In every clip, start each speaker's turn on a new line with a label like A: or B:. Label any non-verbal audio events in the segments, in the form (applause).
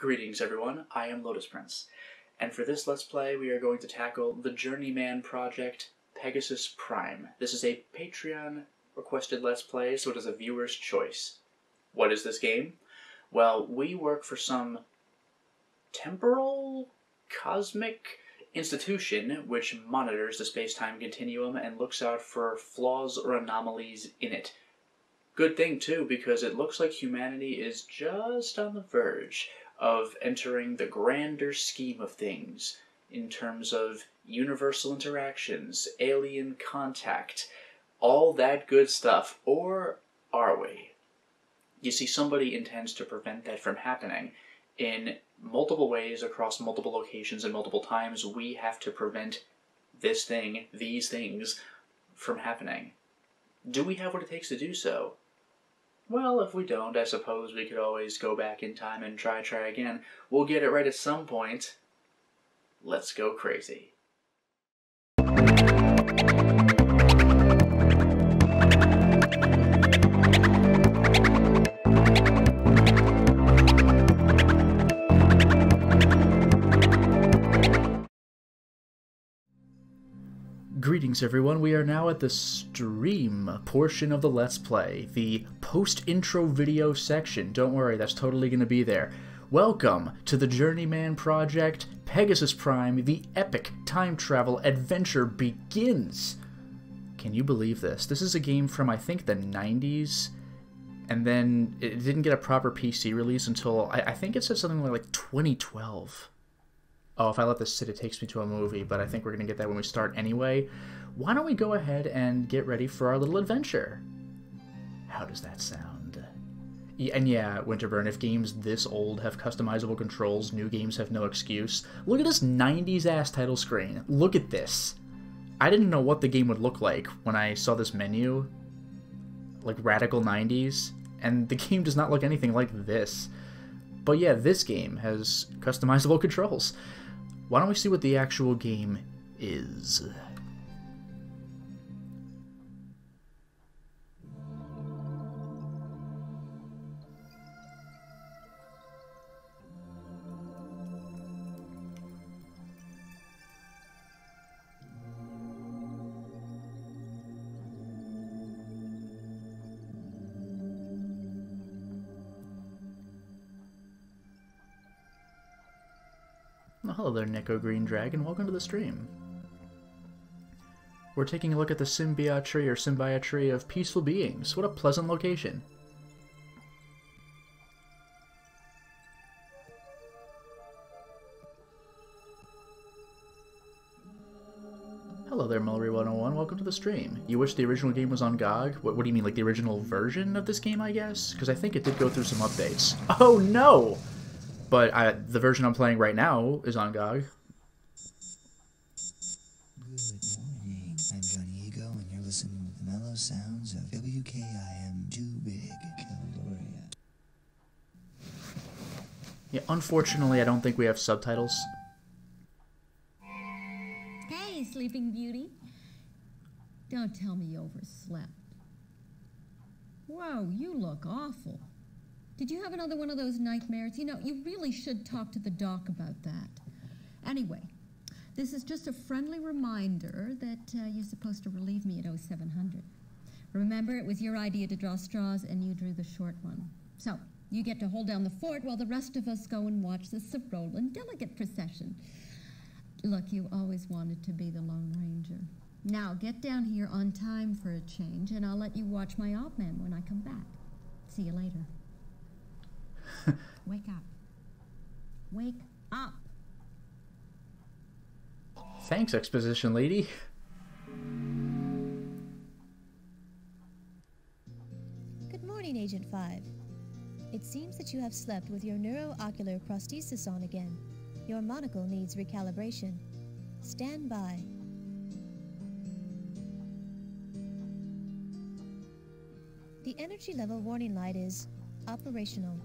A: Greetings everyone, I am Lotus Prince, and for this Let's Play we are going to tackle the Journeyman project Pegasus Prime. This is a Patreon requested Let's Play, so it is a viewer's choice. What is this game? Well, we work for some temporal, cosmic institution which monitors the space-time continuum and looks out for flaws or anomalies in it. Good thing too, because it looks like humanity is just on the verge of entering the grander scheme of things in terms of universal interactions, alien contact, all that good stuff. Or are we? You see, somebody intends to prevent that from happening. In multiple ways, across multiple locations, and multiple times, we have to prevent this thing, these things, from happening. Do we have what it takes to do so? Well, if we don't, I suppose we could always go back in time and try, try again. We'll get it right at some point. Let's go crazy. Greetings everyone, we are now at the stream portion of the Let's Play, the post-intro video section. Don't worry, that's totally going to be there. Welcome to the Journeyman Project, Pegasus Prime, the epic time travel adventure begins! Can you believe this? This is a game from, I think, the 90s, and then it didn't get a proper PC release until, I, I think it said something like, like 2012 oh, if I let this sit, it takes me to a movie, but I think we're going to get that when we start anyway. Why don't we go ahead and get ready for our little adventure? How does that sound? And yeah, Winterburn, if games this old have customizable controls, new games have no excuse. Look at this 90s-ass title screen. Look at this. I didn't know what the game would look like when I saw this menu. Like, radical 90s. And the (laughs) game does not look anything like this. But yeah, this game has customizable (laughs) controls. Why don't we see what the actual game is? Hello there, Nico Green Dragon. Welcome to the stream. We're taking a look at the symbiotry or symbiotry of peaceful beings. What a pleasant location. Hello there, Mullery101. Welcome to the stream. You wish the original game was on GOG? What, what do you mean, like the original version of this game, I guess? Because I think it did go through some updates. (laughs) Oh, no! But I, the version I'm playing right now is on GOG.
B: Good morning. I'm Johnny Ego, and you're listening to the mellow sounds of WKIM Too Big, Caldoria.
A: Yeah, unfortunately, I don't think we have subtitles.
C: Another one of those nightmares? You know, you really should talk to the doc about that. Anyway, this is just a friendly reminder that uh, you're supposed to relieve me at 0700. Remember, it was your idea to draw straws, and you drew the short one. So, you get to hold down the fort while the rest of us go and watch the Cyrollan delegate procession. Look, you always wanted to be the Lone Ranger. Now, get down here on time for a change, and I'll let you watch my op man when I come back. See you later. Wake up. Wake up.
A: Thanks, exposition lady.
D: Good morning, Agent 5. It seems that you have slept with your neuroocular prosthesis on again. Your monocle needs recalibration. Stand by. The energy level warning light is operational.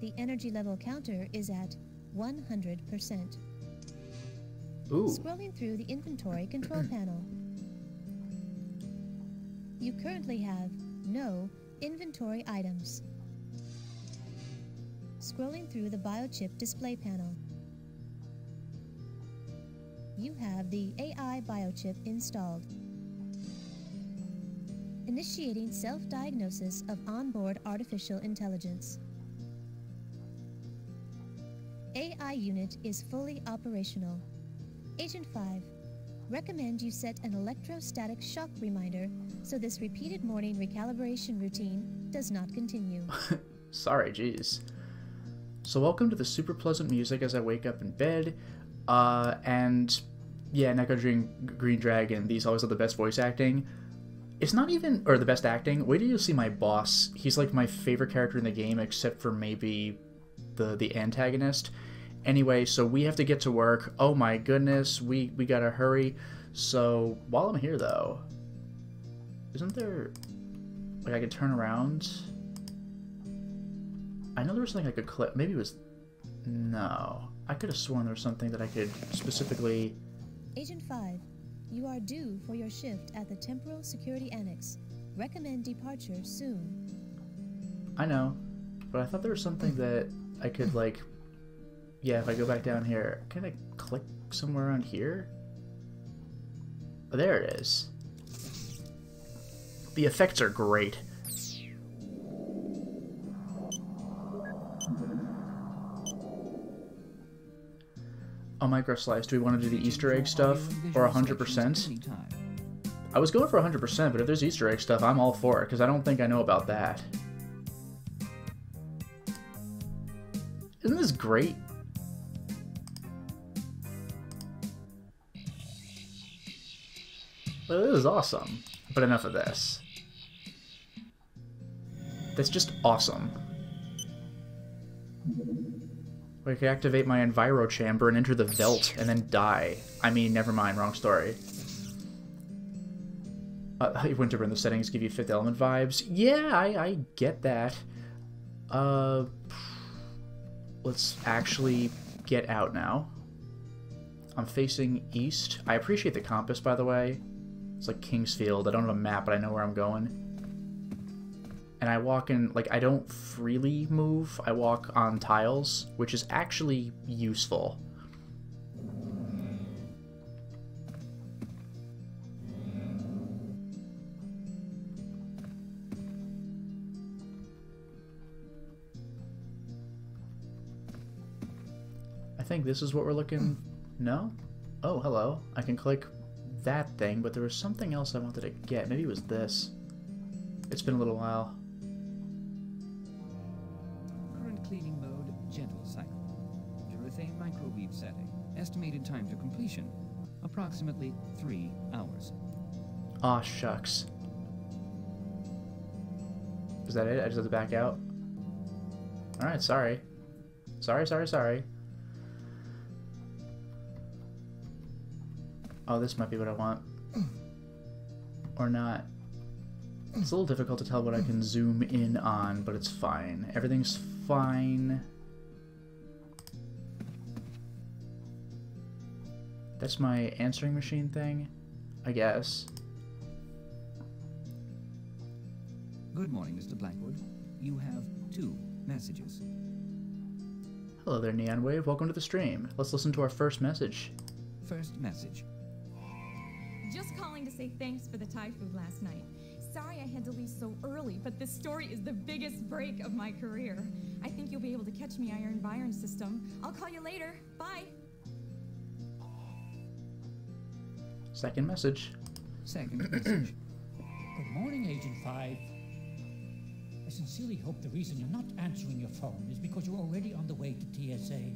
D: The energy level counter is at 100%.
A: Ooh.
D: Scrolling through the inventory control (clears throat) panel. You currently have no inventory items. scrolling through the biochip display panel. You have the AI biochip installed. Initiating self diagnosis of onboard artificial intelligence. AI unit is fully operational. Agent 5, recommend you set an electrostatic shock reminder so this repeated morning recalibration routine does not continue. (laughs)
A: Sorry, jeez. So welcome to the super pleasant music as I wake up in bed. Uh, and yeah, Neko Green, Green Dragon, these always have the best voice acting. It's not even, or the best acting. Wait till you see my boss. He's like my favorite character in the game, except for maybe the the antagonist. Anyway, so we have to get to work. Oh my goodness, we we gotta hurry. So while I'm here though, isn't there like I could turn around? I know there was something I could click. Maybe it was no. I could have sworn there was something that I could specifically.
D: Agent 5, you are due for your shift at the Temporal Security Annex. Recommend departure soon.
A: I know, but I thought there was something that I could like. Yeah, if I go back down here, can I click somewhere around here? Oh, there it is. The effects are great. Oh, micro slice. Do we want to do the Easter egg stuff or 100%? I was going for 100%, but if there's Easter egg stuff, I'm all for it because I don't think I know about that. Isn't this great? Well, this is awesome. But enough of this. That's just awesome. I could activate my Enviro Chamber and enter the Veldt and then die. I mean, never mind, wrong story. Uh, (laughs) Winterburn, the settings give you Fifth Element vibes. Yeah, I, I get that. Uh, let's actually get out now. I'm facing east. I appreciate the compass, by the way. It's like King's Field. I don't have a map, but I know where I'm going. And I walk in, like, I don't freely move. I walk on tiles, which is actually useful. I think this is what we're looking... No? Oh, hello. I can click that thing, but there was something else I wanted to get. Maybe it was this. It's been a little while.
E: Current cleaning mode, gentle cycle. Urethane microweave setting. Estimated time to completion, approximately three hours.
A: Aw, shucks. Is that it? I just have to back out? Alright, sorry. Sorry, sorry, sorry. Oh, this might be what I want. Or not. It's a little difficult to tell what I can zoom in on, but it's fine. Everything's fine. That's my answering machine thing, I guess.
E: Good morning, Mr. Blackwood. You have two messages.
A: Hello there, Neon Wave. Welcome to the stream. Let's listen to our first message.
E: First message.
F: Just calling to say thanks for the Thai food last night. Sorry I had to leave so early, but this story is the biggest break of my career. I think you'll be able to catch me on your Environ system. I'll call you later. Bye.
A: Second message.
E: Second (clears throat) message.
G: Good morning, Agent 5. I sincerely hope the reason you're not answering your phone is because you're already on the way to TSA.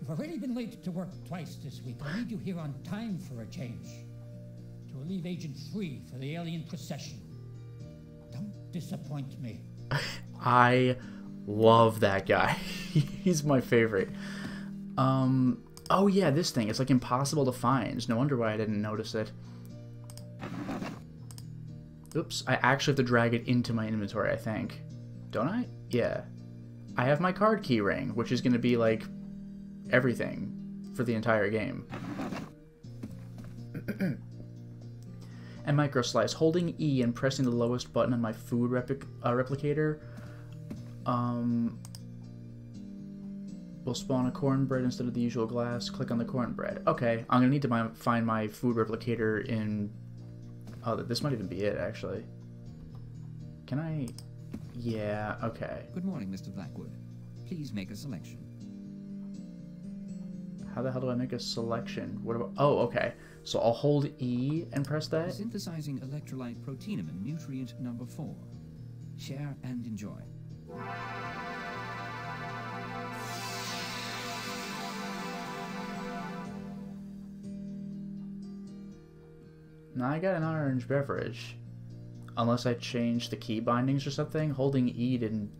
G: You've already been late to work twice this week. I need you here on time for a change. To relieve Agent 3 for the alien procession. Don't disappoint me.
A: I love that guy. (laughs) He's my favorite. Um, oh yeah, this thing. It's like impossible to find. No wonder why I didn't notice it. Oops, I actually have to drag it into my inventory, I think. Don't I? Yeah. I have my card key ring, which is going to be like everything for the entire game. (clears throat) and micro slice. Holding E and pressing the lowest button on my food uh, replicator um, will spawn a cornbread instead of the usual glass. Click on the cornbread. Okay, I'm gonna need to find my food replicator in. Oh, this might even be it actually. Can I? Yeah. Okay.
E: Good morning, Mr. Blackwood. Please make a selection.
A: How the hell do I make a selection? What about? Oh, okay. So I'll hold E and press that.
E: Synthesizing electrolyte proteinamine nutrient number four. Share and enjoy.
A: Now I got an orange beverage. Unless I change the key bindings or something, holding E didn't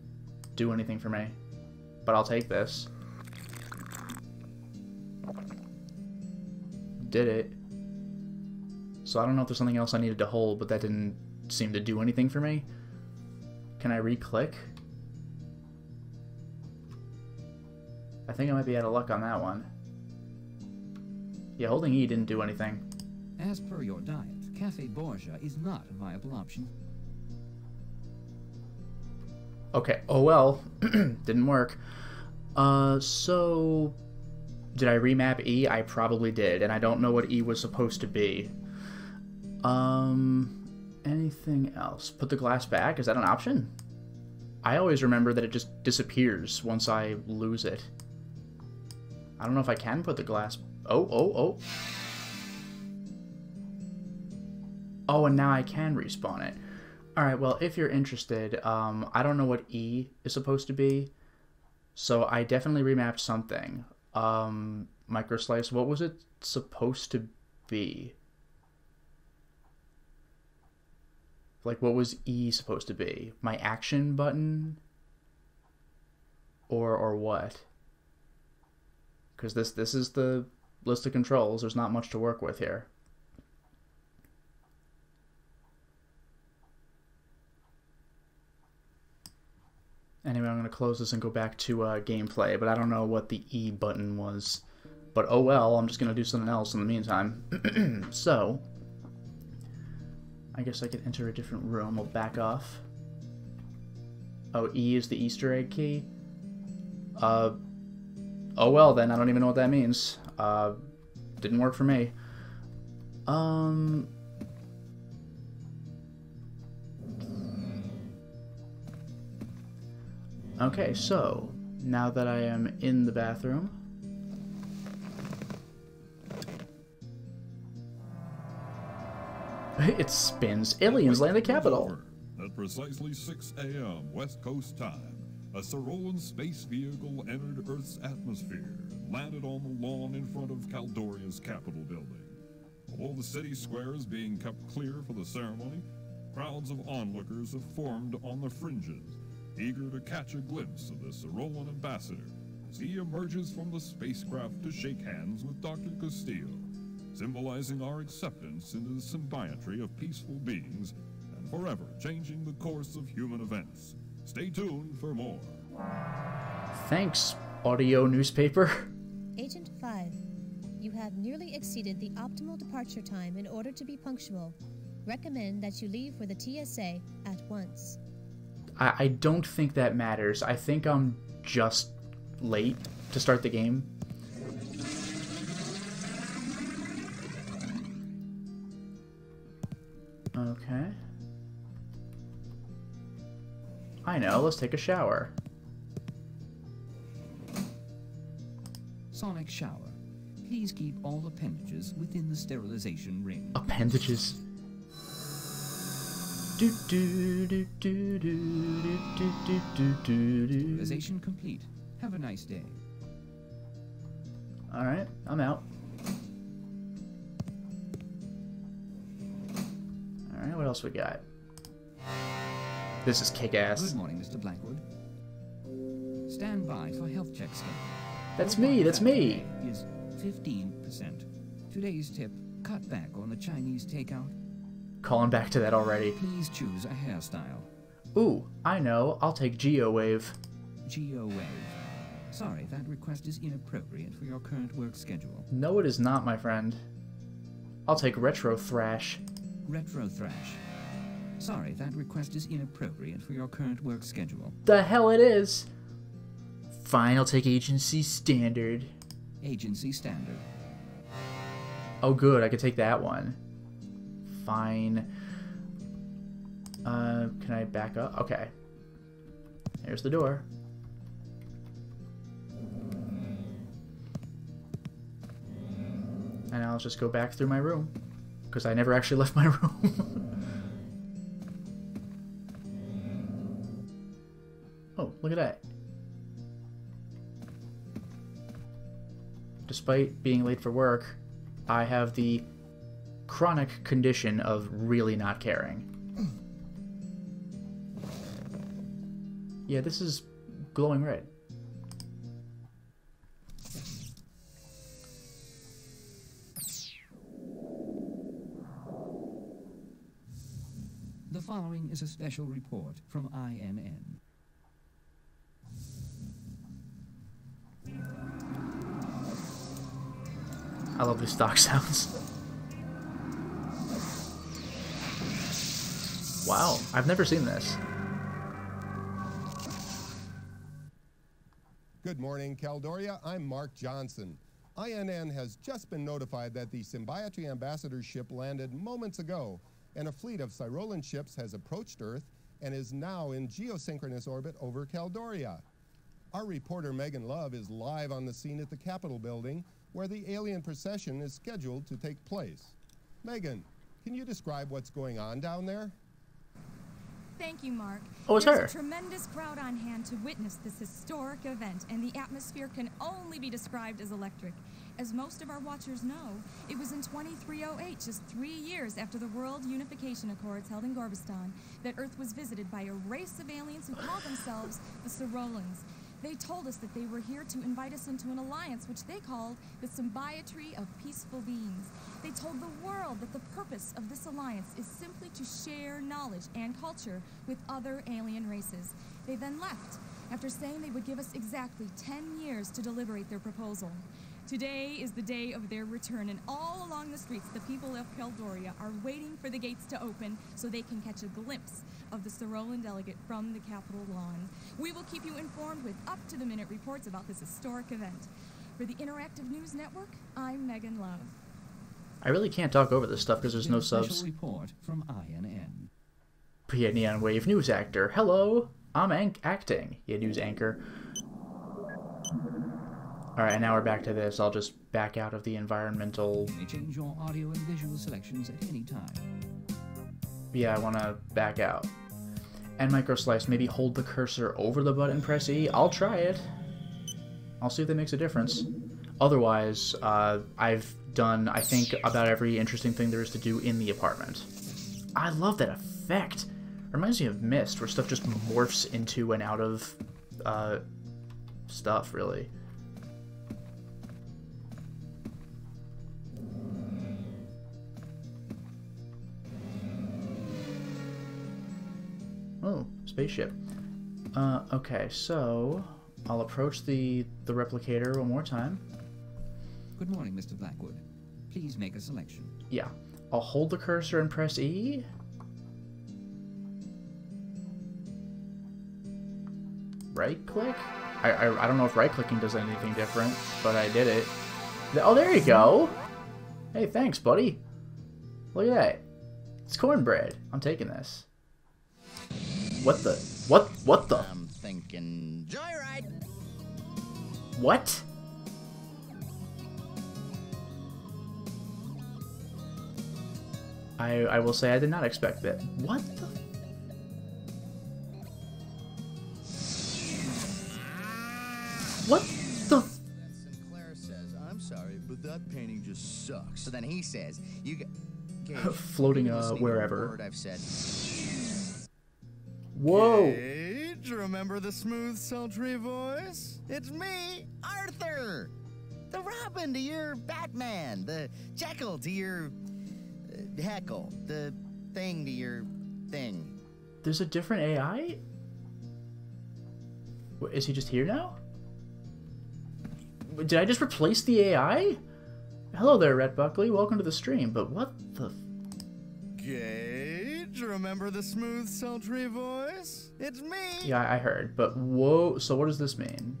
A: do anything for me. But I'll take this. Did it. So I don't know if there's something else I needed to hold, but that didn't seem to do anything for me. Can I re-click? I think I might be out of luck on that one. Yeah, holding E didn't do anything.
E: As per your diet, Cafe Borgia is not a viable option.
A: Okay, oh well, (clears throat) didn't work. Uh, so did I remap E? I probably did, and I don't know what E was supposed to be. Um, anything else? Put the glass back? Is that an option? I always remember that it just disappears once I lose it. I don't know if I can put the glass... Oh, oh, oh. Oh, and now I can respawn it. Alright, well, if you're interested, um, I don't know what E is supposed to be, so I definitely remapped something. Um, microslice, what was it supposed to be? Like, what was E supposed to be? My action button? Or, or what? Because this, this is the list of controls. There's not much to work with here. Anyway, I'm going to close this and go back to uh, gameplay, but I don't know what the E button was. But oh well, I'm just going to do something else in the meantime. (clears throat) so, I guess I could enter a different room. We'll back off. Oh, E is the Easter egg key? Uh, oh well then, I don't even know what that means. Uh, didn't work for me. Um, Okay, so now that I am in the bathroom, (laughs) it spins. Aliens land the capital.
H: At precisely 6 a.m. West Coast time, a Cyrollan space vehicle entered Earth's atmosphere and landed on the lawn in front of Caldoria's Capitol building. Although the city square is being kept clear for the ceremony, crowds of onlookers have formed on the fringes eager to catch a glimpse of the Cyrollan ambassador as he emerges from the spacecraft to shake hands with Dr. Castillo, symbolizing our acceptance into the symbiotry of peaceful beings and forever changing the course of human events. Stay tuned for more.
A: Thanks, audio newspaper.
D: Agent 5, you have nearly exceeded the optimal departure time in order to be punctual. Recommend that you leave for the TSA at once.
A: I, I don't think that matters. I think I'm just late to start the game. Okay. I know, let's take a shower.
E: Sonic shower. Please keep all appendages within the sterilization ring.
A: Appendages?
E: Sterilization complete. Have a nice day.
A: Alright, I'm out. Alright, what else we got? This is kick-ass.
E: Good morning, Mr. Blackwood. Stand by for health check scan.
A: That's me, that's me.
E: Is 15%. Today's tip, cut back on the Chinese takeout.
A: Calling back to that already.
E: Please choose a hairstyle.
A: Ooh, I know. I'll take GeoWave.
E: GeoWave. Sorry, that request is inappropriate for your current work schedule.
A: No, it is not, my friend. I'll take Retro Thrash.
E: Retro Thrash. Sorry, that request is inappropriate for your current work schedule.
A: The hell it is! Fine, I'll take agency standard.
E: Agency standard.
A: Oh, good, I could take that one. Fine. Uh, can I back up? Okay. There's the door. And I'll just go back through my room. Because I never actually (laughs) left my room. (laughs) oh, look at that. Despite being late for work, I have the chronic condition of really not caring. Yeah, this is glowing red.
E: The following is a special report from INN.
A: I love these stock sounds. Wow, I've never seen this.
I: Good morning, Caldoria. I'm Mark Johnson. INN has just been notified that the Symbiotry Ambassador ship landed moments ago, and a fleet of Cyrollan ships has approached Earth and is now in geosynchronous orbit over Caldoria. Our reporter Megan Love is live on the scene at the Capitol building, where the alien procession is scheduled to take place. Megan, can you describe what's going on down there?
F: Thank you, Mark.
A: Oh, it's
F: There's
A: her.
F: a tremendous crowd on hand to witness this historic event, and the atmosphere can only be described as electric. As most of our watchers know, it was in 2308, just three years after the World Unification Accords held in Gorbistan, that Earth was visited by a race of aliens who call themselves the Cyrollans. They told us that they were here to invite us into an alliance which they called the Symbiotry of Peaceful Beings. They told the world that the purpose of this alliance is simply to share knowledge and culture with other alien races. They then left after saying they would give us exactly 10 years to deliberate their proposal. Today is the day of their return, and all along the streets, the people of Caldoria are waiting for the gates to open so they can catch a glimpse of the Cyrollan delegate from the Capitol lawn. We will keep you informed with up to the minute reports about this historic event. For the Interactive News Network, I'm Megan Love.
A: I really can't talk over this stuff because there's no subs.
E: report from INN.
A: Yeah, Neon Wave news actor. Hello, I'm an- acting. Yeah, news anchor. Alright, now we're back to this. I'll just back out of the environmental.
E: You may change your audio and visual selections at any time.
A: Yeah, I want to back out. And microslice, maybe hold the cursor over the button, press E. I'll try it. I'll see if that makes a difference. Otherwise, uh, I've done, I think, about every interesting thing there is to do in the apartment. I love that effect. Reminds me of Myst, where stuff just morphs into and out of uh, stuff, really. Oh, spaceship. Uh, okay, so I'll approach the the replicator one more time.
E: Good morning, Mr. Blackwood. Please make a selection.
A: Yeah, I'll hold the cursor and press E. Right click? I, I, I don't know if right clicking does anything different, but I did it. Oh, there you go. Hey, thanks, buddy. Look at that. It's cornbread. I'm taking this. What the? What? What the?
J: I'm thinking joyride.
A: What? I I will say I did not expect that. What the? What the?
J: Sinclair says, I'm sorry, but that painting just sucks. So then he says, you (laughs) get.
A: Floating, uh, wherever.
J: I've said.
A: Whoa!
J: Gage, remember the smooth, sultry voice? It's me, Arthur. The Robin to your Batman. The Jekyll to your Heckle. The thing to your thing.
A: There's a different AI? Wh- Is he just here now? Did I just replace the AI? Hello there, Rhett Buckley. Welcome to the stream. But what the?
J: Gage, remember the smooth, sultry voice? It's me!
A: Yeah, I heard. But whoa, so what does this mean?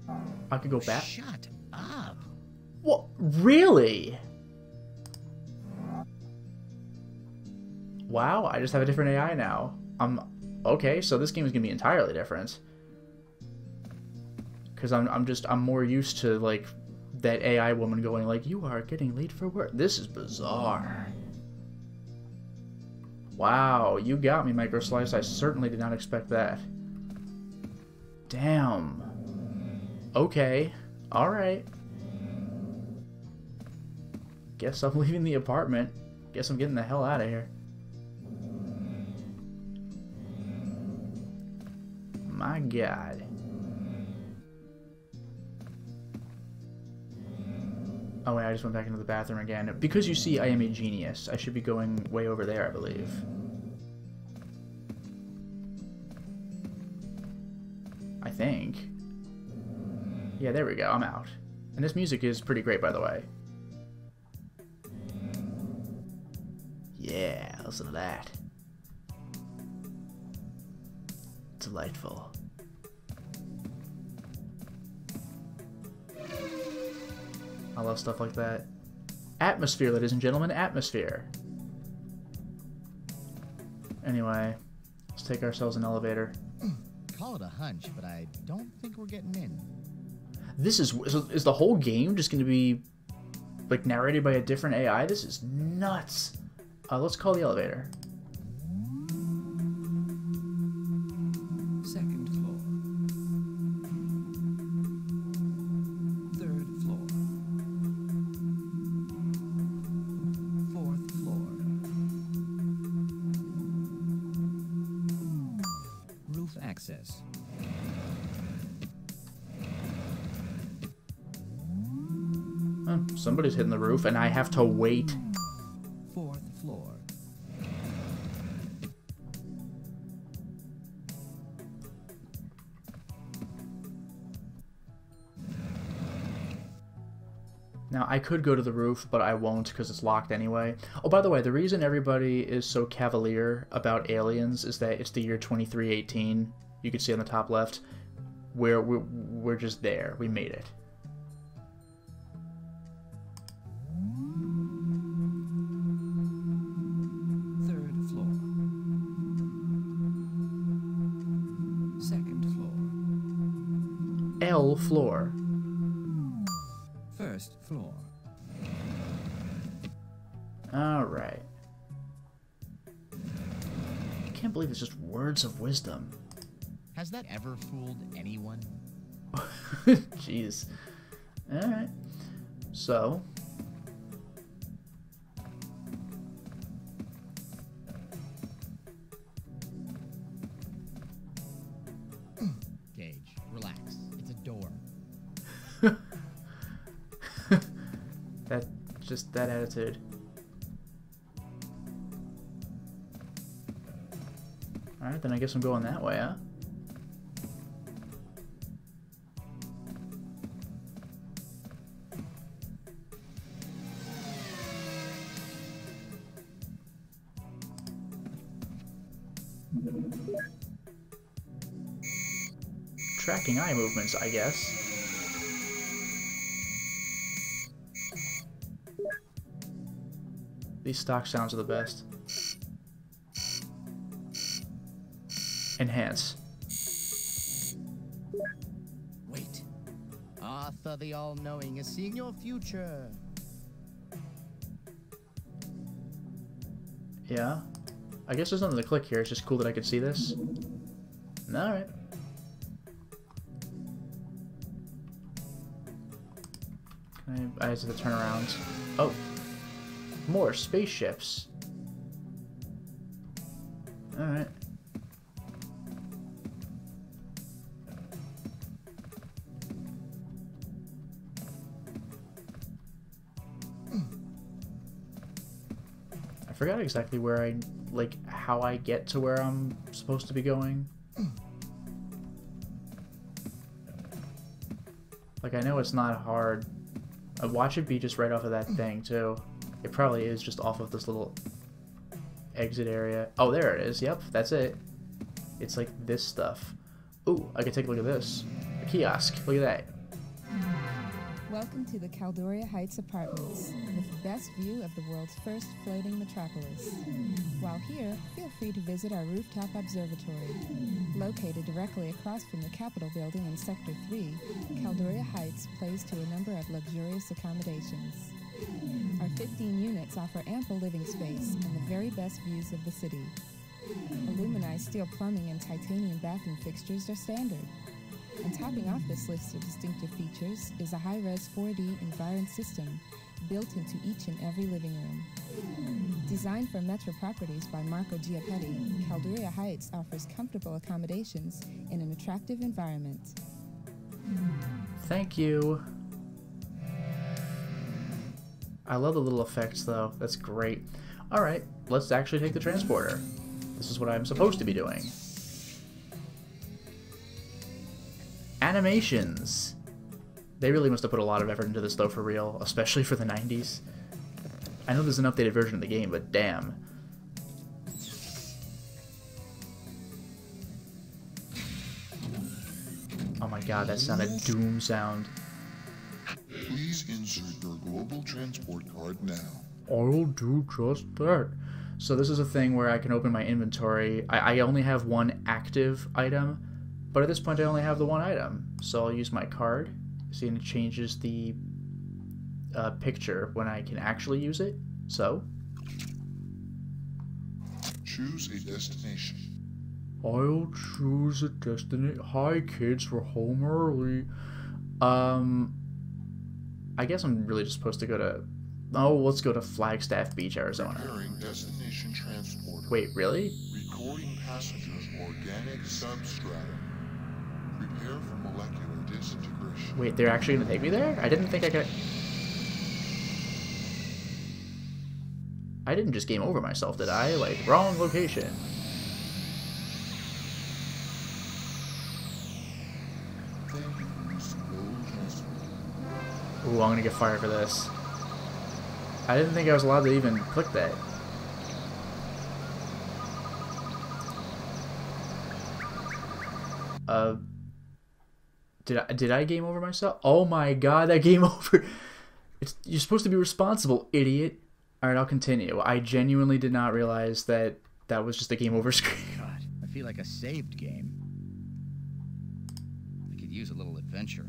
A: I could go oh, back?
J: Shut up.
A: What? Really? Wow, I just have a different AI now. I'm okay, so this game is gonna be entirely different. Cause I'm, I'm just, I'm more used to like that AI woman going like, "You are getting late for work." This is bizarre. Wow, you got me, Microslice. I certainly did not expect that. Damn. Okay. Alright. Guess I'm (laughs) leaving the apartment. Guess I'm getting the hell out of here. My god. Oh wait, I just went back into the bathroom again. Because you see I am a genius, I should be going way over there, I believe. I think. Yeah, there we go, I'm out. And this music is pretty great, by the way. Yeah, listen to that. Delightful. I love stuff like that. Atmosphere, ladies and gentlemen, atmosphere. Anyway, let's take ourselves an elevator. (clears throat)
J: Call it a hunch, but I don't think we're getting in.
A: This is so is the whole game just going to be like narrated by a different AI? This is nuts. Uh, let's call the elevator.
E: Roof,
A: and I have to wait.
E: Fourth floor.
A: Now, I could go to the roof, but I won't because it's locked anyway. Oh, by the way, the reason everybody is so cavalier about aliens is that it's the year 2318. You can see on the top left. Where we're, we're just there. We made it. Words of wisdom.
J: Has that ever fooled anyone? (laughs)
A: Jeez. Alright. So.
J: Gage, relax. It's a door. (laughs)
A: That, just that attitude. Alright, then I guess I'm going that way, huh? Tracking eye movements, I guess. These stock sounds are the best. Enhance.
J: Wait. Arthur the All-Knowing is seeing your future.
A: Yeah. I guess there's nothing to click here. It's just cool that I could see this. Alright. Can I, I have to turn around. Oh. More spaceships. Alright. Forgot exactly where I, like, how I get to where I'm supposed to be going. Like, I know it's not hard. Uh, watch it be just right off of that thing, too. It probably is just off of this little... exit area. Oh, there it is. Yep, that's it. It's like this stuff. Ooh, I can take a look at this. A kiosk. Look at that.
K: Welcome to the Caldoria Heights Apartments, with the best view of the world's first floating metropolis. While here, feel free to visit our rooftop observatory. Located directly across from the Capitol building in Sector 3, Caldoria Heights plays to a number of luxurious accommodations. Our 15 units offer ample living space and the very best views of the city. Aluminized steel plumbing and titanium bathroom fixtures are standard. And topping off this list of distinctive features is a high-res 4D Environ system built into each and every living room. Designed for Metro Properties by Marco Giappetti, Caldoria Heights offers comfortable accommodations in an attractive environment.
A: Thank you. I love the little effects though. That's great. Alright, let's actually take the transporter. This is what I'm supposed to be doing. Animations. They really must have put a lot of effort into this though for real, especially for the 90s. I know there's an updated version of the game, but damn. Oh my god, that sounded doom sound.
L: Please insert your global transport card now.
A: I'll do just that. So this is a thing where I can open my inventory. I, I only have one active item, but at this point I only have the one item. So I'll use my card. See, and it changes the uh, picture when I can actually use it. So.
L: Choose a destination.
A: I'll choose a destination. Hi kids, we're home early. Um, I guess I'm really just supposed to go to. Oh, let's go to Flagstaff Beach, Arizona.
L: Preparing destination transporter.
A: Wait, really?
L: Recording passengers organic substratum. Prepare for molecular disintegration.
A: Wait, they're actually gonna take me there? I didn't think I could. I didn't just game over myself, did I? Like, wrong location. Ooh, I'm gonna get fired for this. I didn't think I was allowed to even click that. Uh, did I did I game over myself? Oh my god, that game (laughs) over. It's you're supposed to be responsible, idiot. All right, I'll continue. I genuinely did not realize that that was just a game over (laughs) screen.
J: God, I feel like a saved game. I could use a little adventure.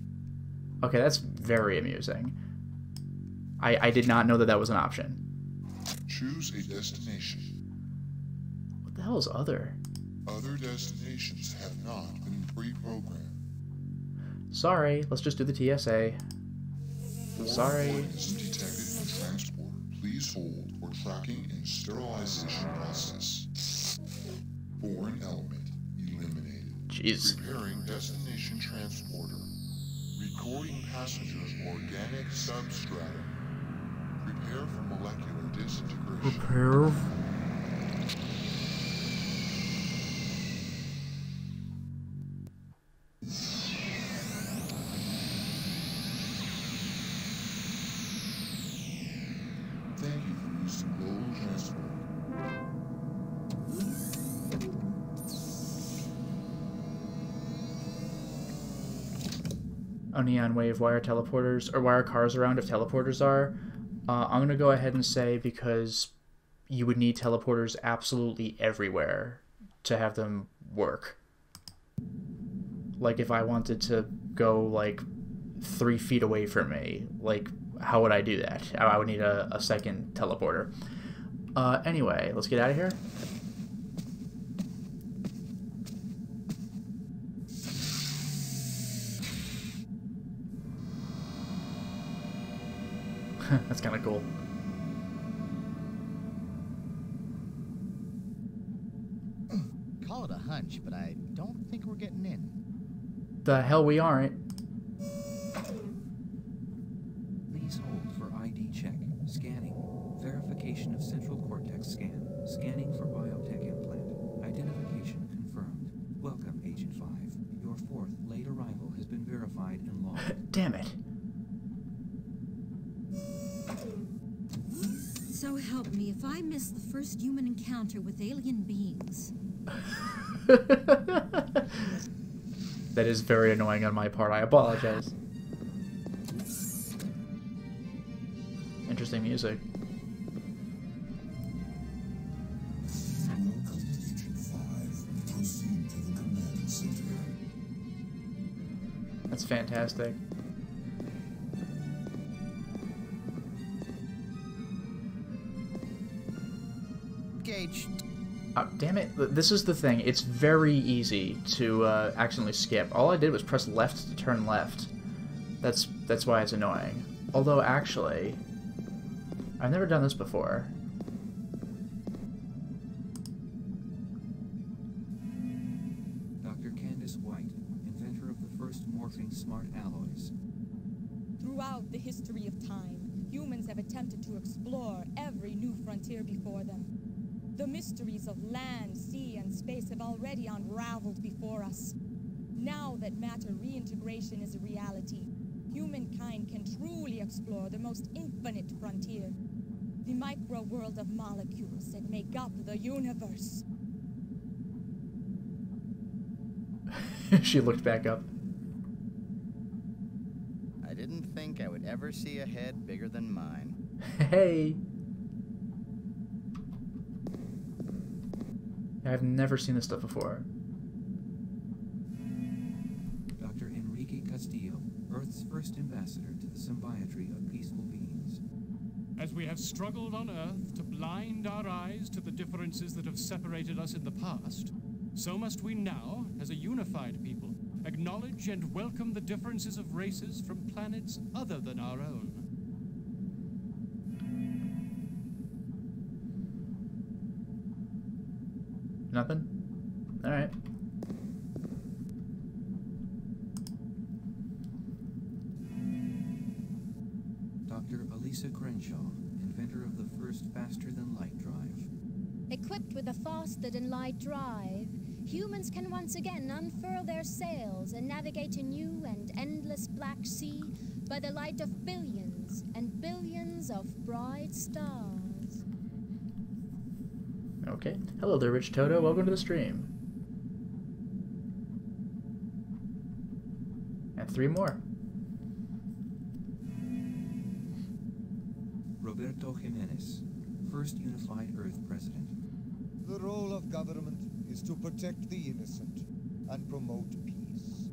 A: Okay, that's very amusing. I I did not know that that was an option.
L: Choose a destination.
A: What the hell is other?
L: Other destinations have not been pre-programmed.
A: Sorry, let's just do the TSA. Sorry.
L: Detected in transporter. Please hold for tracking and sterilization process. Foreign element eliminated.
A: Jeez.
L: Preparing destination transporter. Recording passengers organic substratum. Prepare for molecular disintegration.
A: Prepare. A neon wave wire teleporters or wire cars around if teleporters are. Uh, I'm gonna go ahead and say because you would need teleporters absolutely everywhere to have them work. Like if I wanted to go like three feet away from me, like how would I do that? I would need a, a second teleporter. Uh, anyway, let's get out of here. (laughs) That's kind of cool.
J: Call it a hunch, but I don't think we're getting in.
A: The hell we aren't.
E: Please hold for ID check. Scanning. Verification of central cortex scan. Scanning for biotech implant. Identification confirmed. Welcome, Agent 5. Your fourth late arrival has been verified and logged.
A: Damn it.
C: So help me if I miss the first human encounter with alien beings. (laughs)
A: that is very annoying on my part. I apologize. Interesting music. That's fantastic. Oh, damn it. This is the thing. It's very easy to uh, accidentally skip. All I did was press left to turn left. That's that's why it's annoying. Although, actually, I've never done this before.
F: Us. Now that matter reintegration is a reality, humankind can truly explore the most infinite frontier. The micro world of molecules that make up the universe. (laughs)
A: she looked back up.
J: I didn't think I would ever see a head bigger than mine. (laughs)
A: Hey. I've never seen this stuff before.
E: First ambassador to the symbiotry of peaceful beings.
M: As we have struggled on Earth to blind our eyes to the differences that have separated us in the past, so must we now, as a unified people, acknowledge and welcome the differences of races from planets other than our own.
A: Nothing?
E: First faster-than-light drive.
D: Equipped with a faster than light drive, humans can once again unfurl their sails and navigate a new and endless black sea by the light of billions and billions of bright stars.
A: Okay. Hello there, Rich Toto. Welcome to the stream. And three more.
E: Roberto Jimenez, first unified Earth president.
N: The role of government is to protect the innocent and promote peace.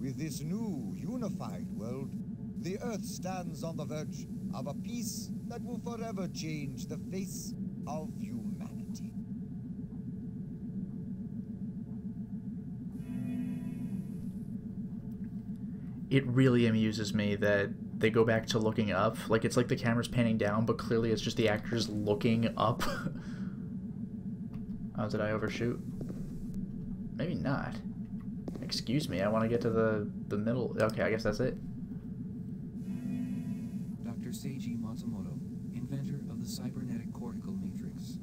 N: With this new, unified world, the Earth stands on the verge of a peace that will forever change the face of humanity.
A: It really amuses me that they go back to looking up. Like, it's like the camera's panning down, but clearly it's just the actors looking up. (laughs) oh, did I overshoot? Maybe not. Excuse me, I want to get to the, the middle. Okay, I guess that's it.
E: Dr. Seiji Matsumoto, inventor of the cybernetic cortical matrix.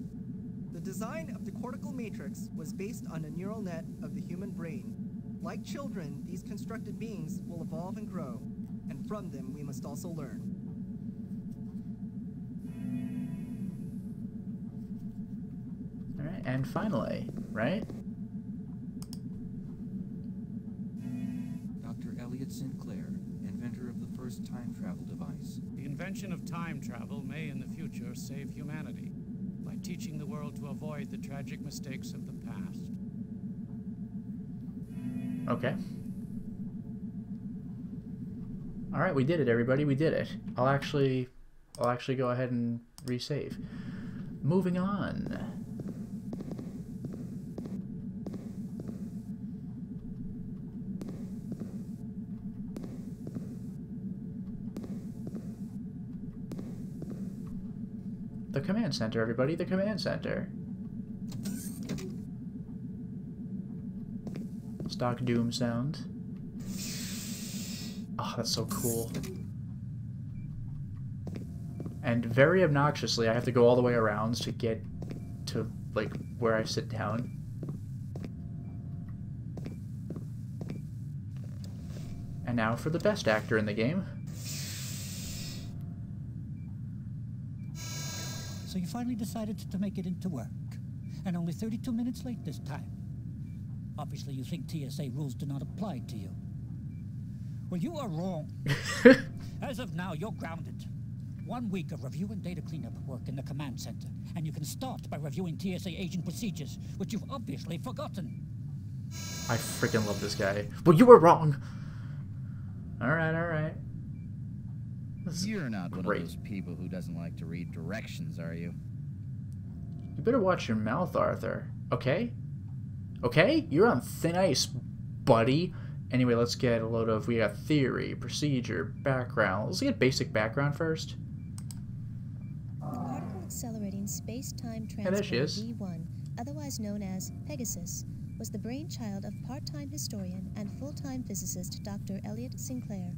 O: The design of the cortical matrix was based on a neural net of the human brain. Like children, these constructed beings will evolve and grow, and from them we must also learn.
A: Alright, and finally, right?
E: Dr. Elliot Sinclair, inventor of the first time travel device.
M: The invention of time travel may in the future save humanity by teaching the world to avoid the tragic mistakes of the past.
A: Okay. All right, we did it, everybody. We did it. I'll actually, I'll actually go ahead and resave. Moving on. The command center, everybody. The command center. Stock Doom sound. Oh, that's so cool. And very obnoxiously, I have to go all the way around to get to, like, where I sit down. And now for the best actor in the game.
G: So you finally decided to make it into work. And only 32 minutes late this time. Obviously, you think TSA rules do not apply to you. Well, you are wrong. (laughs) As of now, you're grounded. One week of review and data cleanup work in the command center, and you can start by reviewing TSA agent procedures, which you've obviously forgotten.
A: I freaking love this guy. Well, you were wrong. All right, all right.
P: You're not one of those people who doesn't like to read directions, are you?
A: You better watch your mouth, Arthur. Okay? Okay? You're on thin ice, buddy. Anyway, let's get a load of. We got theory, procedure, background. Let's get basic background first.
D: The particle accelerating space-time
A: Yeah, there she
D: transporter
A: is.
D: V1, otherwise known as Pegasus, was the brainchild of part-time historian and full-time physicist Dr. Elliot Sinclair.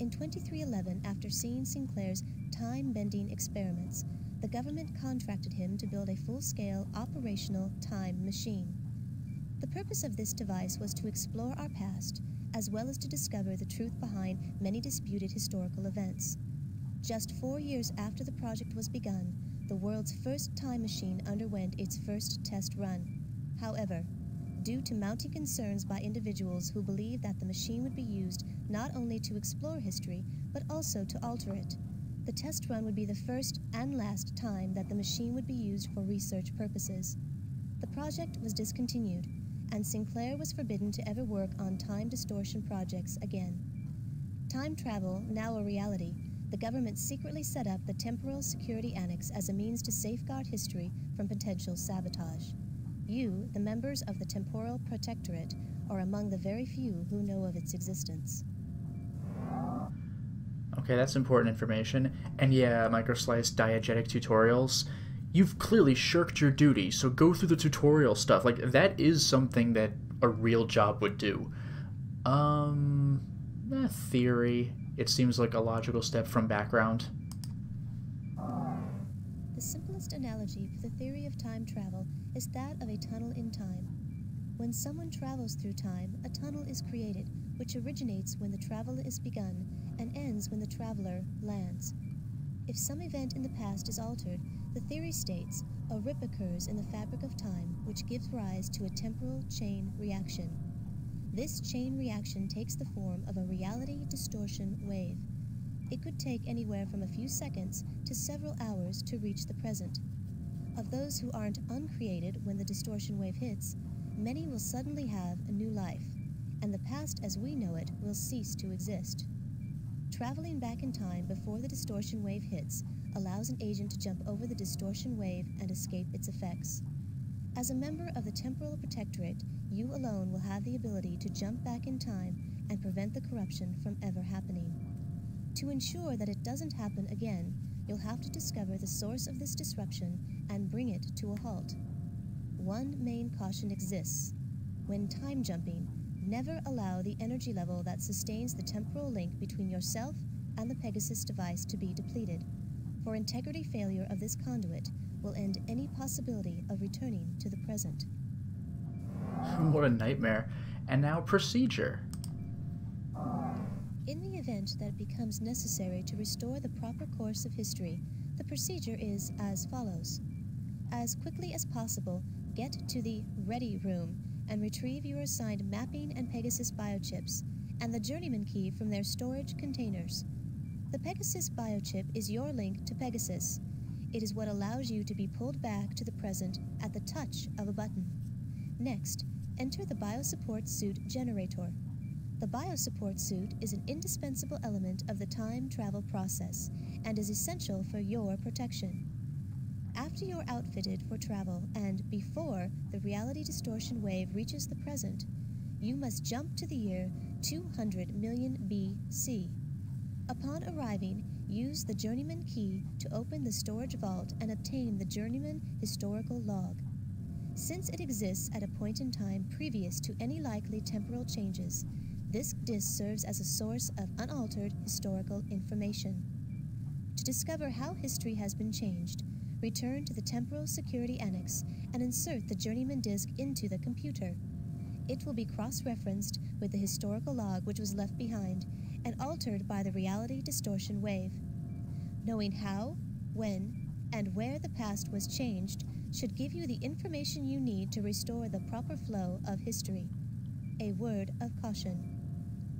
D: In 2311, after seeing Sinclair's time-bending experiments, the government contracted him to build a full-scale operational time machine. The purpose of this device was to explore our past, as well as to discover the truth behind many disputed historical events. Just four years after the project was begun, the world's first time machine underwent its first test run. However, due to mounting concerns by individuals who believed that the machine would be used not only to explore history, but also to alter it, the test run would be the first and last time that the machine would be used for research purposes. The project was discontinued, and Sinclair was forbidden to ever work on time distortion projects again. Time travel, now a reality, the government secretly set up the Temporal Security Annex as a means to safeguard history from potential sabotage. You, the members of the Temporal Protectorate, are among the very few who know of its existence.
A: Okay, that's important information. And yeah, microslice diegetic tutorials. You've clearly shirked your duty, so go through the tutorial stuff. Like, that is something that a real job would do. Um, eh, theory. It seems like a logical step from background.
D: The simplest analogy for the theory of time travel is that of a tunnel in time. When someone travels through time, a tunnel is created, which originates when the travel is begun and ends when the traveler lands. If some event in the past is altered, the theory states a rip occurs in the fabric of time, which gives rise to a temporal chain reaction. This chain reaction takes the form of a reality distortion wave. It could take anywhere from a few seconds to several hours to reach the present. Of those who aren't uncreated when the distortion wave hits, many will suddenly have a new life, and the past as we know it will cease to exist. Traveling back in time before the distortion wave hits allows an agent to jump over the distortion wave and escape its effects. As a member of the Temporal Protectorate, you alone will have the ability to jump back in time and prevent the corruption from ever happening. To ensure that it doesn't happen again, you'll have to discover the source of this disruption and bring it to a halt. One main caution exists. When time jumping, never allow the energy level that sustains the temporal link between yourself and the Pegasus device to be depleted, for integrity failure of this conduit will end any possibility of returning to the present. (laughs)
A: what a nightmare. And now procedure.
D: In the event that it becomes necessary to restore the proper course of history, the procedure is as follows. As quickly as possible, get to the Ready Room and retrieve your assigned mapping and Pegasus biochips and the Journeyman key from their storage containers. The Pegasus biochip is your link to Pegasus. It is what allows you to be pulled back to the present at the touch of a button. Next, enter the Biosupport Suit generator. The Biosupport Suit is an indispensable element of the time travel process and is essential for your protection. After you're outfitted for travel and before the reality distortion wave reaches the present, you must jump to the year 200 million BC. Upon arriving, use the Journeyman key to open the storage vault and obtain the Journeyman historical log. Since it exists at a point in time previous to any likely temporal changes, this disk serves as a source of unaltered historical information. To discover how history has been changed, return to the Temporal Security Annex and insert the Journeyman disk into the computer. It will be cross referenced with the historical log which was left behind and altered by the reality distortion wave. Knowing how, when, and where the past was changed should give you the information you need to restore the proper flow of history. A word of caution.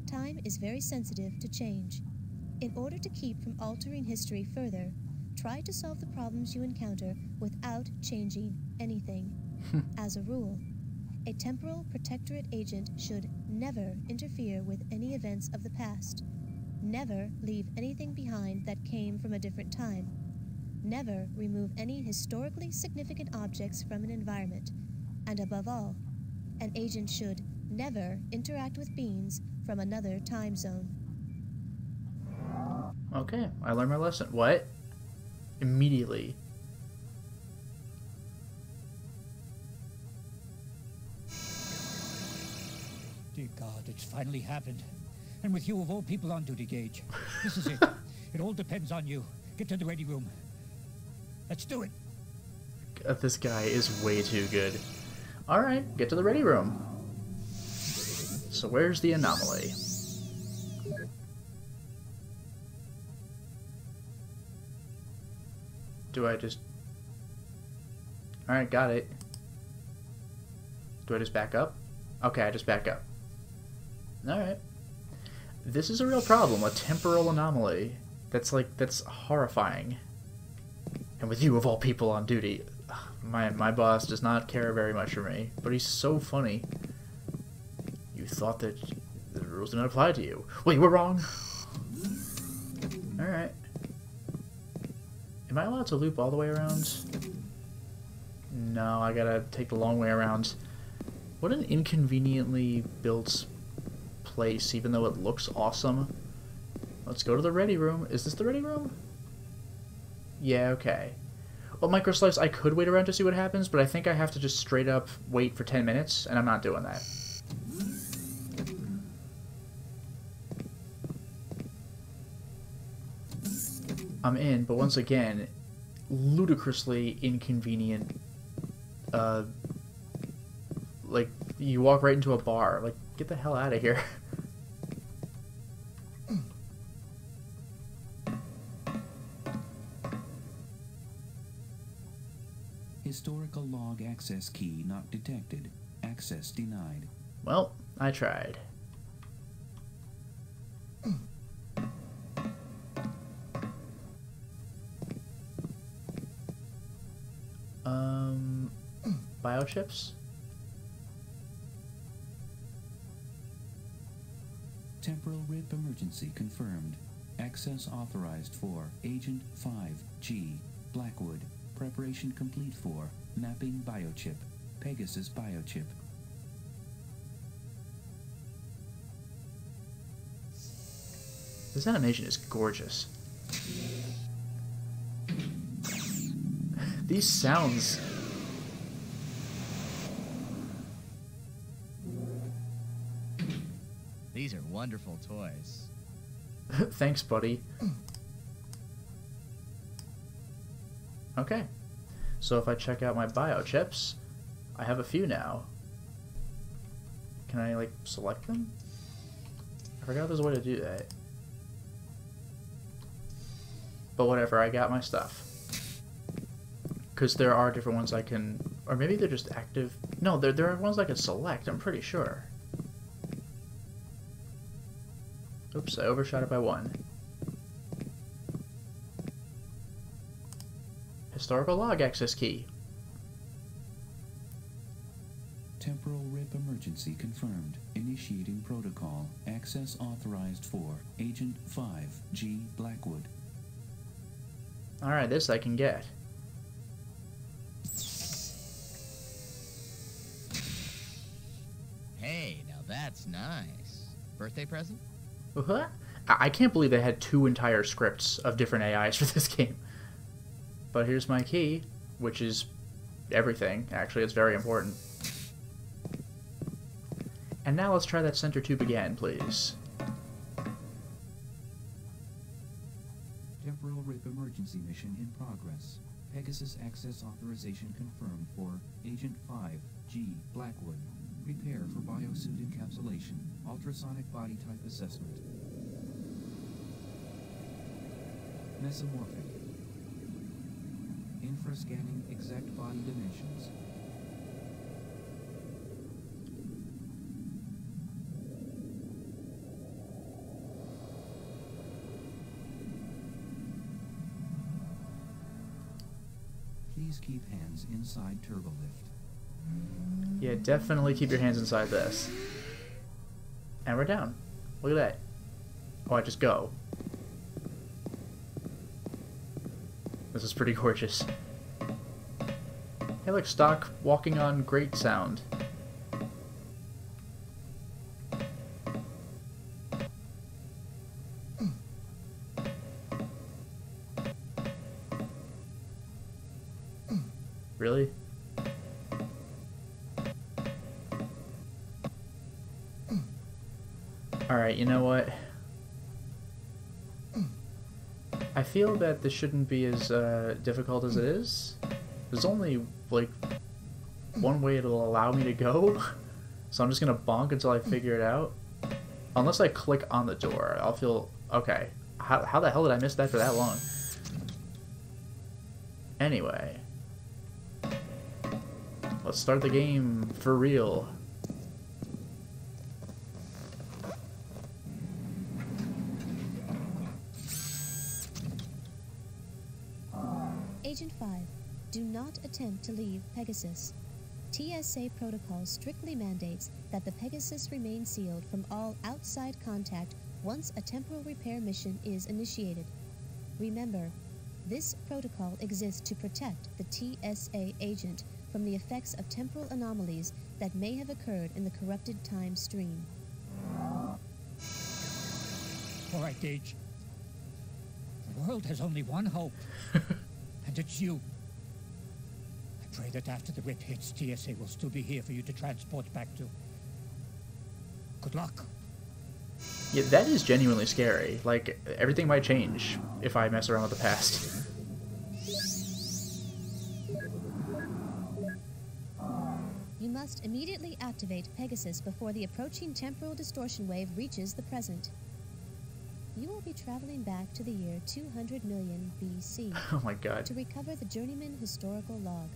D: Time is very sensitive to change. In order to keep from altering history further, try to solve the problems you encounter without changing anything. (laughs) As a rule, a temporal protectorate agent should never interfere with any events of the past, never leave anything behind that came from a different time, never remove any historically significant objects from an environment, and above all, an agent should never interact with beings from another time zone.
A: Okay, I learned my lesson. What? Immediately.
G: Dear God, it's finally happened. And with you of all people on duty, Gage. This is it. (laughs) it all depends on you. Get to the ready room. Let's do it.
A: Uh, This guy is way too good. Alright, get to the ready room. So where's the anomaly? Do I just... Alright, got it. Do I just back up? Okay, I just back up. Alright. This is a real problem, a temporal anomaly. That's like, that's horrifying. And with you of all people on duty, my my boss does not care very much for me, but he's so funny. You thought that the rules didn't apply to you. Well, you were wrong. All right. Am I allowed to loop all the way around? No, I gotta take the long way around. What an inconveniently built place, even though it looks awesome. Let's go to the ready room. Is this the ready room? Yeah, okay. Well, Microslice, I could wait around to see what happens, but I think I have to just straight up wait for 10 minutes, and I'm not doing that. I'm in, but once again, ludicrously inconvenient. Uh, like, you walk right into a bar. Like, get the hell out of here.
E: Historical log access key not detected. Access denied.
A: Well, I tried. Um, biochips?
E: Temporal rip emergency confirmed. Access authorized for Agent 5G Blackwood. Preparation complete for Mapping Biochip. Pegasus Biochip.
A: This animation is gorgeous. These sounds.
P: These are wonderful toys. (laughs)
A: Thanks, buddy. Okay. So if I check out my biochips, I have a few now. Can I, like, select them? I forgot there's a way to do that. But whatever, I got my stuff. Because there are different ones I can... Or maybe they're just active... No, there, there are ones I can select, I'm pretty sure. Oops, I overshot it by one. Historical log access key.
E: Temporal rip emergency confirmed. Initiating protocol. Access authorized for Agent 5G Blackwood.
A: Alright, this I can get.
P: Hey, now that's nice. Birthday present?
A: What? I I can't believe they had two entire scripts of different AIs for (laughs) this game. But here's my key, which is everything. Actually, it's very important. And now let's try that center tube again, please.
E: Temporal rip emergency mission in progress. Pegasus access authorization confirmed for Agent 5G Blackwood. Prepare for biosuit encapsulation. Ultrasonic body type assessment. Mesomorphic. infrascanning exact body dimensions. Please keep hands inside turbolift.
A: Yeah, definitely keep your hands inside this. And we're down. Look at that. Oh, I just go. This is pretty gorgeous. Hey, look, stock walking on great sound. Really? Alright, you know what? I feel that this shouldn't be as uh, difficult as it is. There's only, like, one way it'll allow me to go. (laughs) So I'm just gonna bonk until I figure it out. Unless I click on the door, I'll feel... Okay. How, how the hell did I miss that for that long? Anyway. Let's start the game for real.
D: Pegasus. TSA protocol strictly mandates that the Pegasus remain sealed from all outside contact once a temporal repair mission is initiated. Remember, this protocol exists to protect the TSA agent from the effects of temporal anomalies that may have occurred in the corrupted time stream.
G: All right, Gage. The world has only one hope, (laughs) and it's you. I pray that after the rip hits, TSA will still be here for you to transport back to. Good luck.
A: Yeah, that is genuinely scary. Like, everything might change if I mess around with the past.
D: You must immediately activate Pegasus before the approaching temporal distortion wave reaches the present. You will be traveling back to the year 200 million BC (laughs)
A: Oh my god.
D: to recover the Journeyman historical log.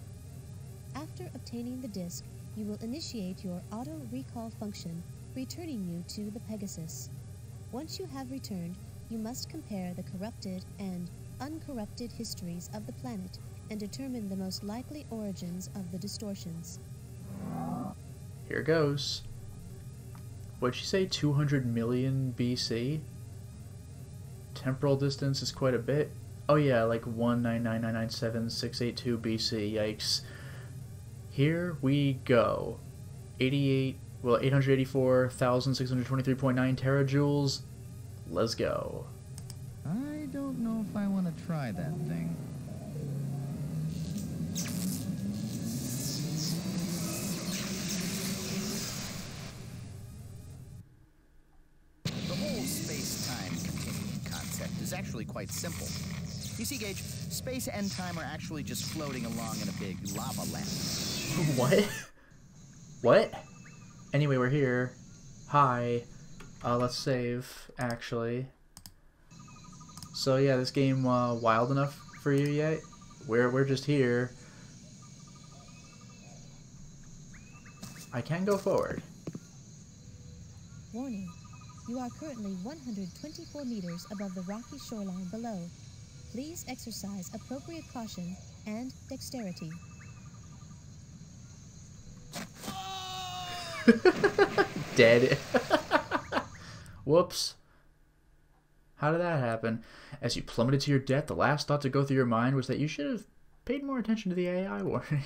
D: After obtaining the disk, you will initiate your auto recall function, returning you to the Pegasus. Once you have returned, you must compare the corrupted and uncorrupted histories of the planet and determine the most likely origins of the distortions.
A: Here goes. What'd she say? 200 million BC? Temporal distance is quite a bit. Oh yeah, like 199997682 BC. Yikes. Here we go. 88, well, 884,623.9 terajoules. Let's go.
P: I don't know if I want to try that thing.
J: The whole space-time continuum concept is actually quite simple. You see, Gage, space and time are actually just floating along in a big lava lamp. (laughs)
A: what? What? Anyway, we're here. Hi. Uh, let's save, actually. So yeah, this game uh, wild enough for you yet? We're, we're just here. I can go forward.
D: Warning. You are currently 124 meters above the rocky shoreline below. Please exercise appropriate caution and dexterity. (laughs)
A: Dead. (laughs) Whoops. How did that happen? As you plummeted to your death, the last thought to go through your mind was that you should have paid more attention to the AI warning.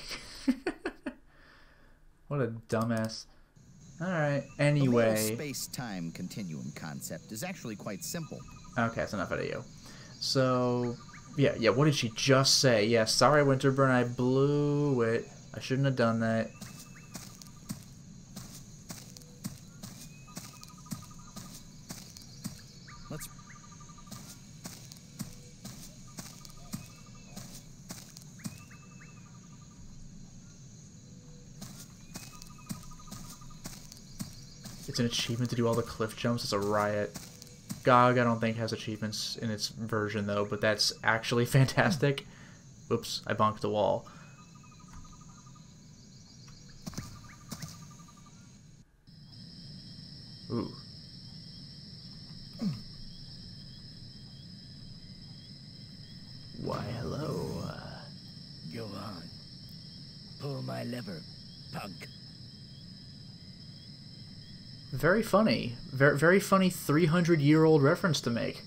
A: (laughs) what a dumbass. Alright,
J: The
A: anyway.
J: space-time continuum concept is actually quite simple.
A: Okay, that's enough out of you. So, yeah, yeah, what did she just say? Yeah, sorry, Winterburn, I blew it. I shouldn't have done that.
J: Let's
A: It's an achievement to do all the cliff jumps. It's a riot. GOG, I don't think, has achievements in its version, though, but that's actually (laughs) fantastic. Oops, I bonked the wall. Ooh. Why, hello.
Q: Go on. Pull my lever, punk.
A: Very funny. Very, very funny 300 year old reference to make.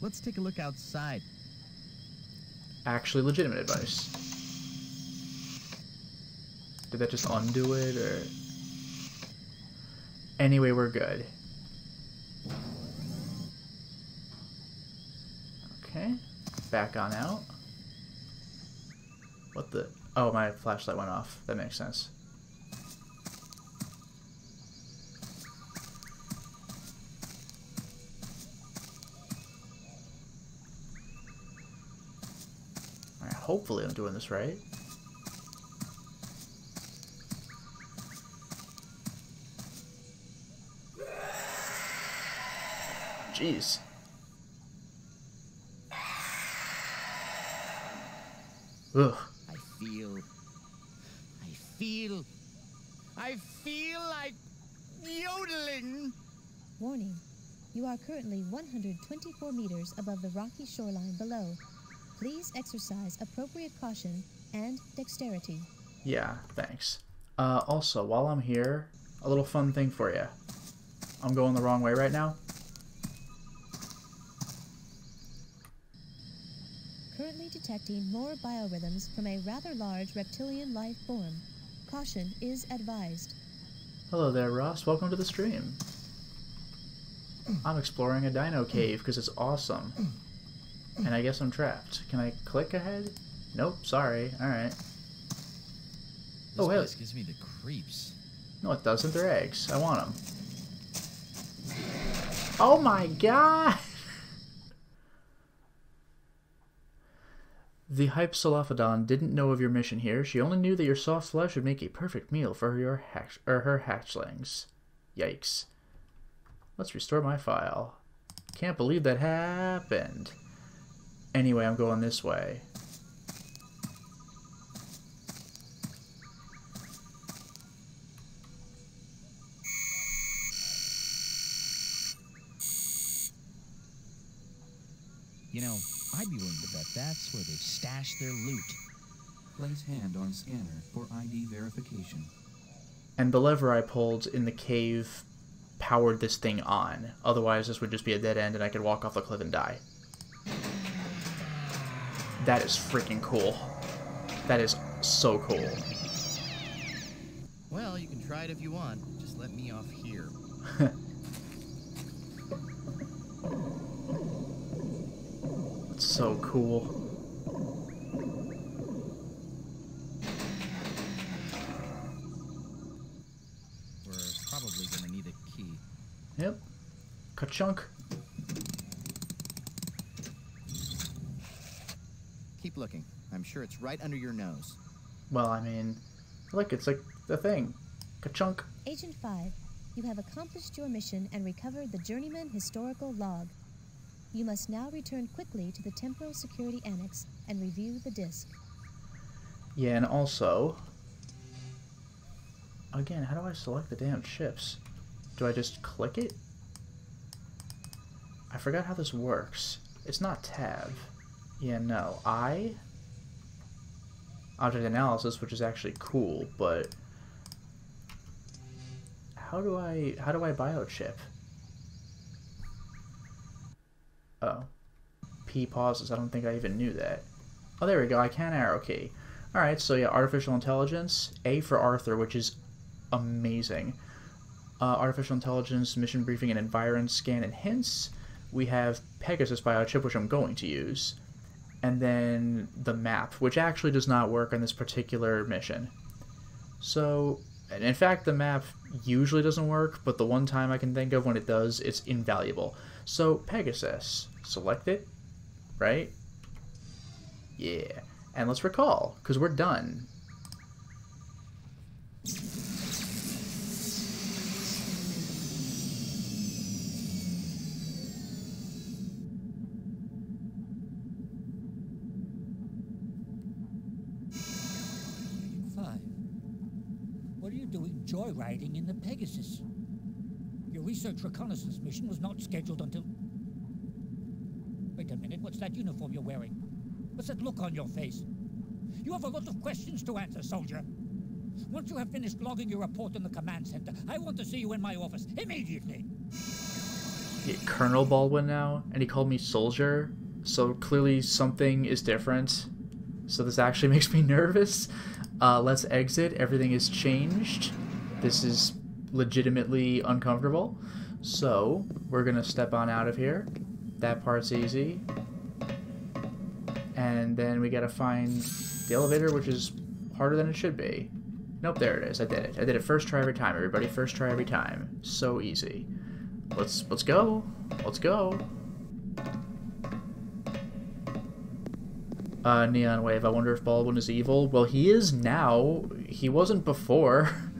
P: Let's take a look outside.
A: Actually, legitimate advice. Did that just undo it, or. Anyway, we're good. Okay. Back on out. What the? Oh, my flashlight went off. That makes sense. Alright, hopefully I'm doing this right. Jeez. Ugh.
J: I feel. I feel. I feel like yodeling.
D: Warning. You are currently 124 meters above the rocky shoreline below. Please exercise appropriate caution and dexterity.
A: Yeah, thanks. Uh, also, while I'm here, a little fun thing for you. I'm going the wrong way right now.
D: Currently detecting more biorhythms from a rather large reptilian life form. Caution is advised.
A: Hello there, Ross. Welcome to the stream. I'm exploring a dino cave because it's awesome. And I guess I'm trapped. Can I click ahead? Nope, sorry. Alright.
P: This
A: Oh, hey.
P: place gives me the creeps.
A: No, it doesn't. They're eggs. I want them. Oh my god! (laughs) The Hypsilophodon didn't know of your mission here. She only knew that your soft flesh would make a perfect meal for your hatch or her hatchlings. Yikes. Let's restore my file. Can't believe that happened. Anyway, I'm going this way.
P: You know, I'd be willing to bet that's where they've stashed their loot.
E: Place hand on scanner for ID verification.
A: And the lever I pulled in the cave powered this thing on. Otherwise, this would just be a dead end and I could walk off the cliff and die. That is freaking cool. That is so cool.
P: Well, you can try it if you want. Just let me off here. (laughs)
A: It's so cool.
P: We're probably gonna need a key.
A: Yep. Ka-chunk.
J: Keep looking. I'm sure it's right under your nose.
A: Well, I mean, look, it's like the thing. Ka-chunk.
D: Agent 5, you have accomplished your mission and recovered the Journeyman Historical Log. You must now return quickly to the Temporal Security Annex and review the disk.
A: Yeah, and also... Again, how do I select the damn chips? Do I just click it? I forgot how this works. It's not tab. Yeah, no. I... Object analysis, which is actually cool, but... How do I... How do I biochip? Oh. P pauses. I don't think I even knew that. Oh, there we go. I can arrow key. Alright, so yeah, artificial intelligence. A for Arthur, which is amazing. Uh, artificial intelligence, mission briefing, and environ scan and hints. We have Pegasus biochip, which I'm going to use. And then the map, which actually does not work on this particular mission. So, in fact, the map usually doesn't work, but the one time I can think of when it does, it's invaluable. So, Pegasus, select it, right? Yeah. And let's recall, because we're done.
G: Joyriding in the Pegasus. Your research reconnaissance mission was not scheduled until. Wait a minute, what's that uniform you're wearing? What's that look on your face? You have a lot of questions to answer, soldier. Once you have finished logging your report in the command center, I want to see you in my office immediately.
A: Yeah, Colonel Baldwin now, and he called me soldier. So clearly something is different. So this actually (laughs) makes me nervous. Uh, let's exit. Everything is changed. This is legitimately uncomfortable. So we're gonna step on out of here. That part's easy. And then we gotta find the elevator, which is harder than it should be. Nope, there it is. I did it. I did it first try every time, everybody. First try every time. So easy. Let's let's go. Let's go. Uh, Neon Wave. I wonder if Baldwin is evil. Well, he is now. He wasn't before. (laughs)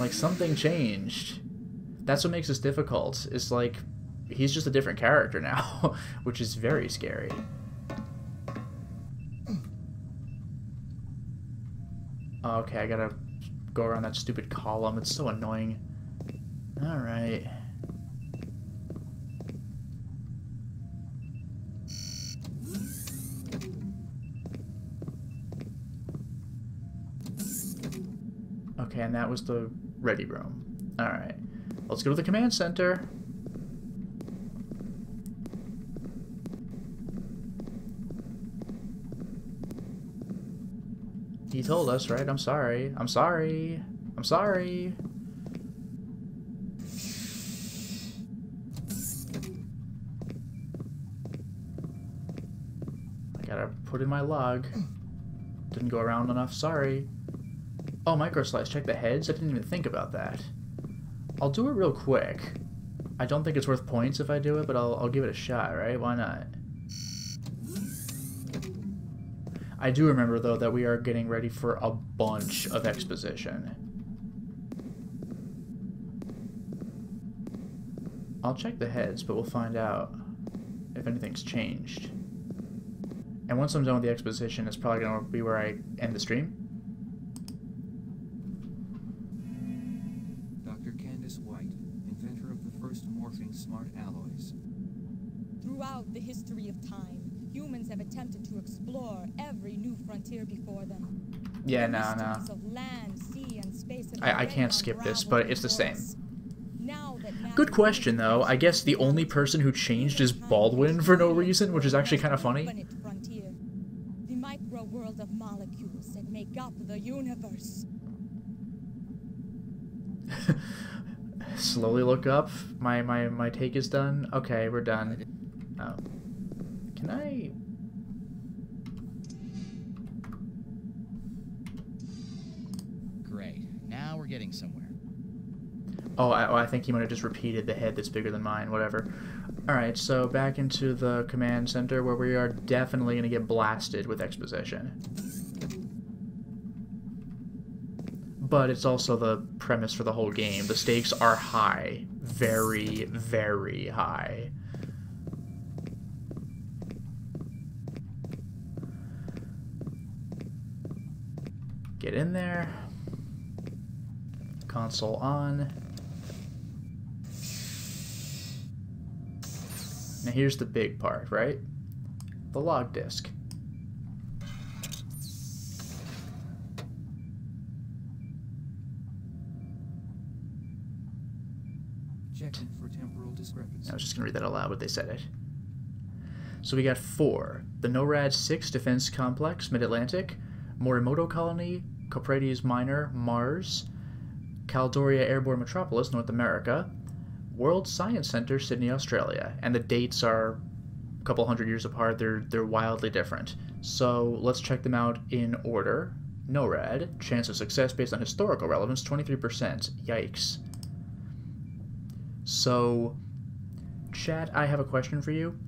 A: like something changed. That's what makes this difficult. It's like he's just a different character (laughs) now, which is very scary. Okay, I gotta go around that stupid column. It's so annoying. Alright. Okay, and that was the ready room. Alright. Let's go to the command center. He told us, right? I'm sorry. I'm sorry. I'm sorry. I gotta put in my log. Didn't go around enough, sorry. Oh, microslice, check the heads? I didn't even think about that. I'll do it real quick. I don't think it's worth points if I do it, but I'll, I'll give it a shot, right? Why not? I do remember, though, that we are getting ready for a bunch of exposition. I'll check the heads, but we'll find out if anything's changed. And once I'm done with the exposition, it's probably going to be where I end the stream.
E: Smart alloys.
F: Throughout the history of time, humans have attempted to explore every new frontier before them.
A: Yeah,
F: The
A: no, no.
F: of land, sea, and space
A: I, I can't skip this, but it's the same. Good question, though. I guess the only person who changed is Baldwin for no reason, which is actually kind of funny.
F: the micro world of molecules that make up the universe. (laughs)
A: Slowly look up. My, my, my take is done. Okay, we're done. Oh. Can I...
P: Great. Now we're getting somewhere.
A: Oh, I, oh, I think he might have just repeated the head that's bigger than mine, whatever. Alright, so back into the command center where we are definitely going to get blasted with exposition. But it's also the premise for the whole game. The stakes are high. Very, very high. Get in there. Console on. Now here's the big part, right? The log disk.
E: Checking for temporal discrepancy.
A: I was just going to read that aloud, but they said it. So we got four. The NORAD 6 Defense Complex, Mid-Atlantic. Morimoto Colony, Copredes Minor, Mars. Caldoria Airborne Metropolis, North America. World Science Center, Sydney, Australia. And the dates are a couple hundred years apart. They're, they're wildly different. So let's check them out in order. NORAD, chance of success based on historical relevance, 23%. Yikes. So, chat, I have a question for you.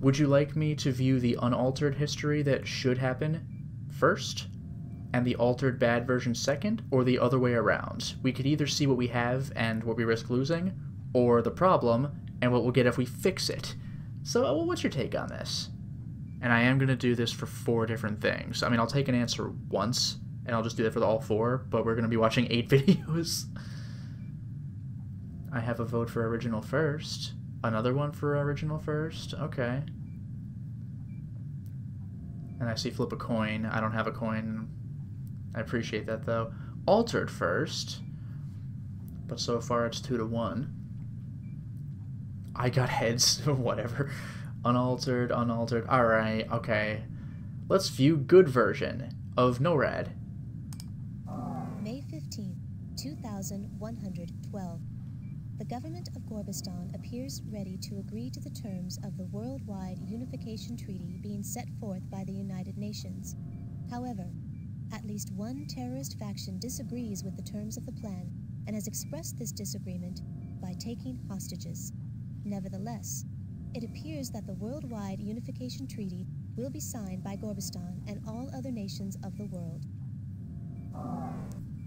A: Would you like me to view the unaltered history that should happen first, and the altered bad version second, or the other way around? We could either see what we have and what we risk losing, or the problem and what we'll get if we fix it. So, uh, what's your take on this? And I am going to do this for four different things. I mean, I'll take an answer once, and I'll just do that for all four. But we're gonna be watching eight (laughs) videos. I have a vote for original first. Another one for original first. Okay. And I see flip a coin. I don't have a coin. I appreciate that though. Altered first. But so far it's two to one. I got heads. (laughs) Whatever. Unaltered, unaltered. Alright, okay. Let's view good version of NORAD.
D: May 15th, 2112. The government of Gorbistan appears ready to agree to the terms of the Worldwide Unification Treaty being set forth by the United Nations. However, at least one terrorist faction disagrees with the terms of the plan and has expressed this disagreement by taking hostages. Nevertheless, it appears that the Worldwide Unification Treaty will be signed by Gorbistan and all other nations of the world.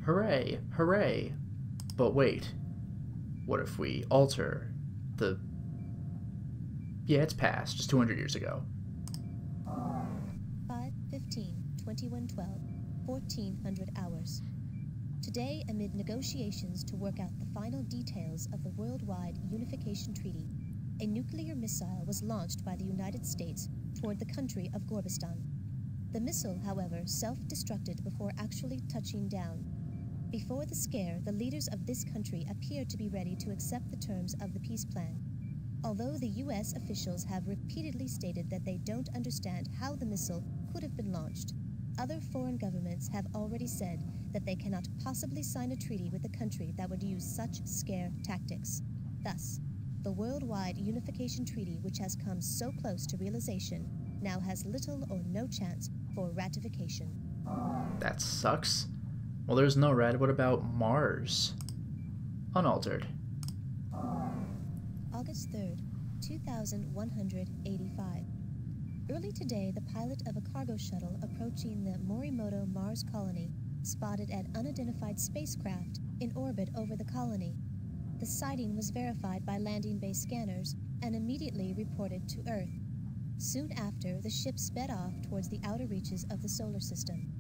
A: Hooray, hooray. But wait, what if we alter the. Yeah, it's past, just 200 years ago.
D: 5 15 2112, 1400 hours. Today, amid negotiations to work out the final details of the Worldwide Unification Treaty, a nuclear missile was launched by the United States toward the country of Gorbistan. The missile, however, self destructed before actually touching down. Before the scare, the leaders of this country appeared to be ready to accept the terms of the peace plan. Although the U.S. officials have repeatedly stated that they don't understand how the missile could have been launched, other foreign governments have already said that they cannot possibly sign a treaty with a country that would use such scare tactics. Thus, the Worldwide Unification Treaty, which has come so close to realization, now has little or no chance for ratification.
A: That sucks. Well, there's no red. What about Mars? Unaltered.
D: August 3rd, 2185. Early today, the pilot of a cargo shuttle approaching the Morimoto Mars colony spotted an unidentified spacecraft in orbit over the colony. The sighting was verified by landing base scanners and immediately reported to Earth. Soon after, the ship sped off towards the outer reaches of the solar system.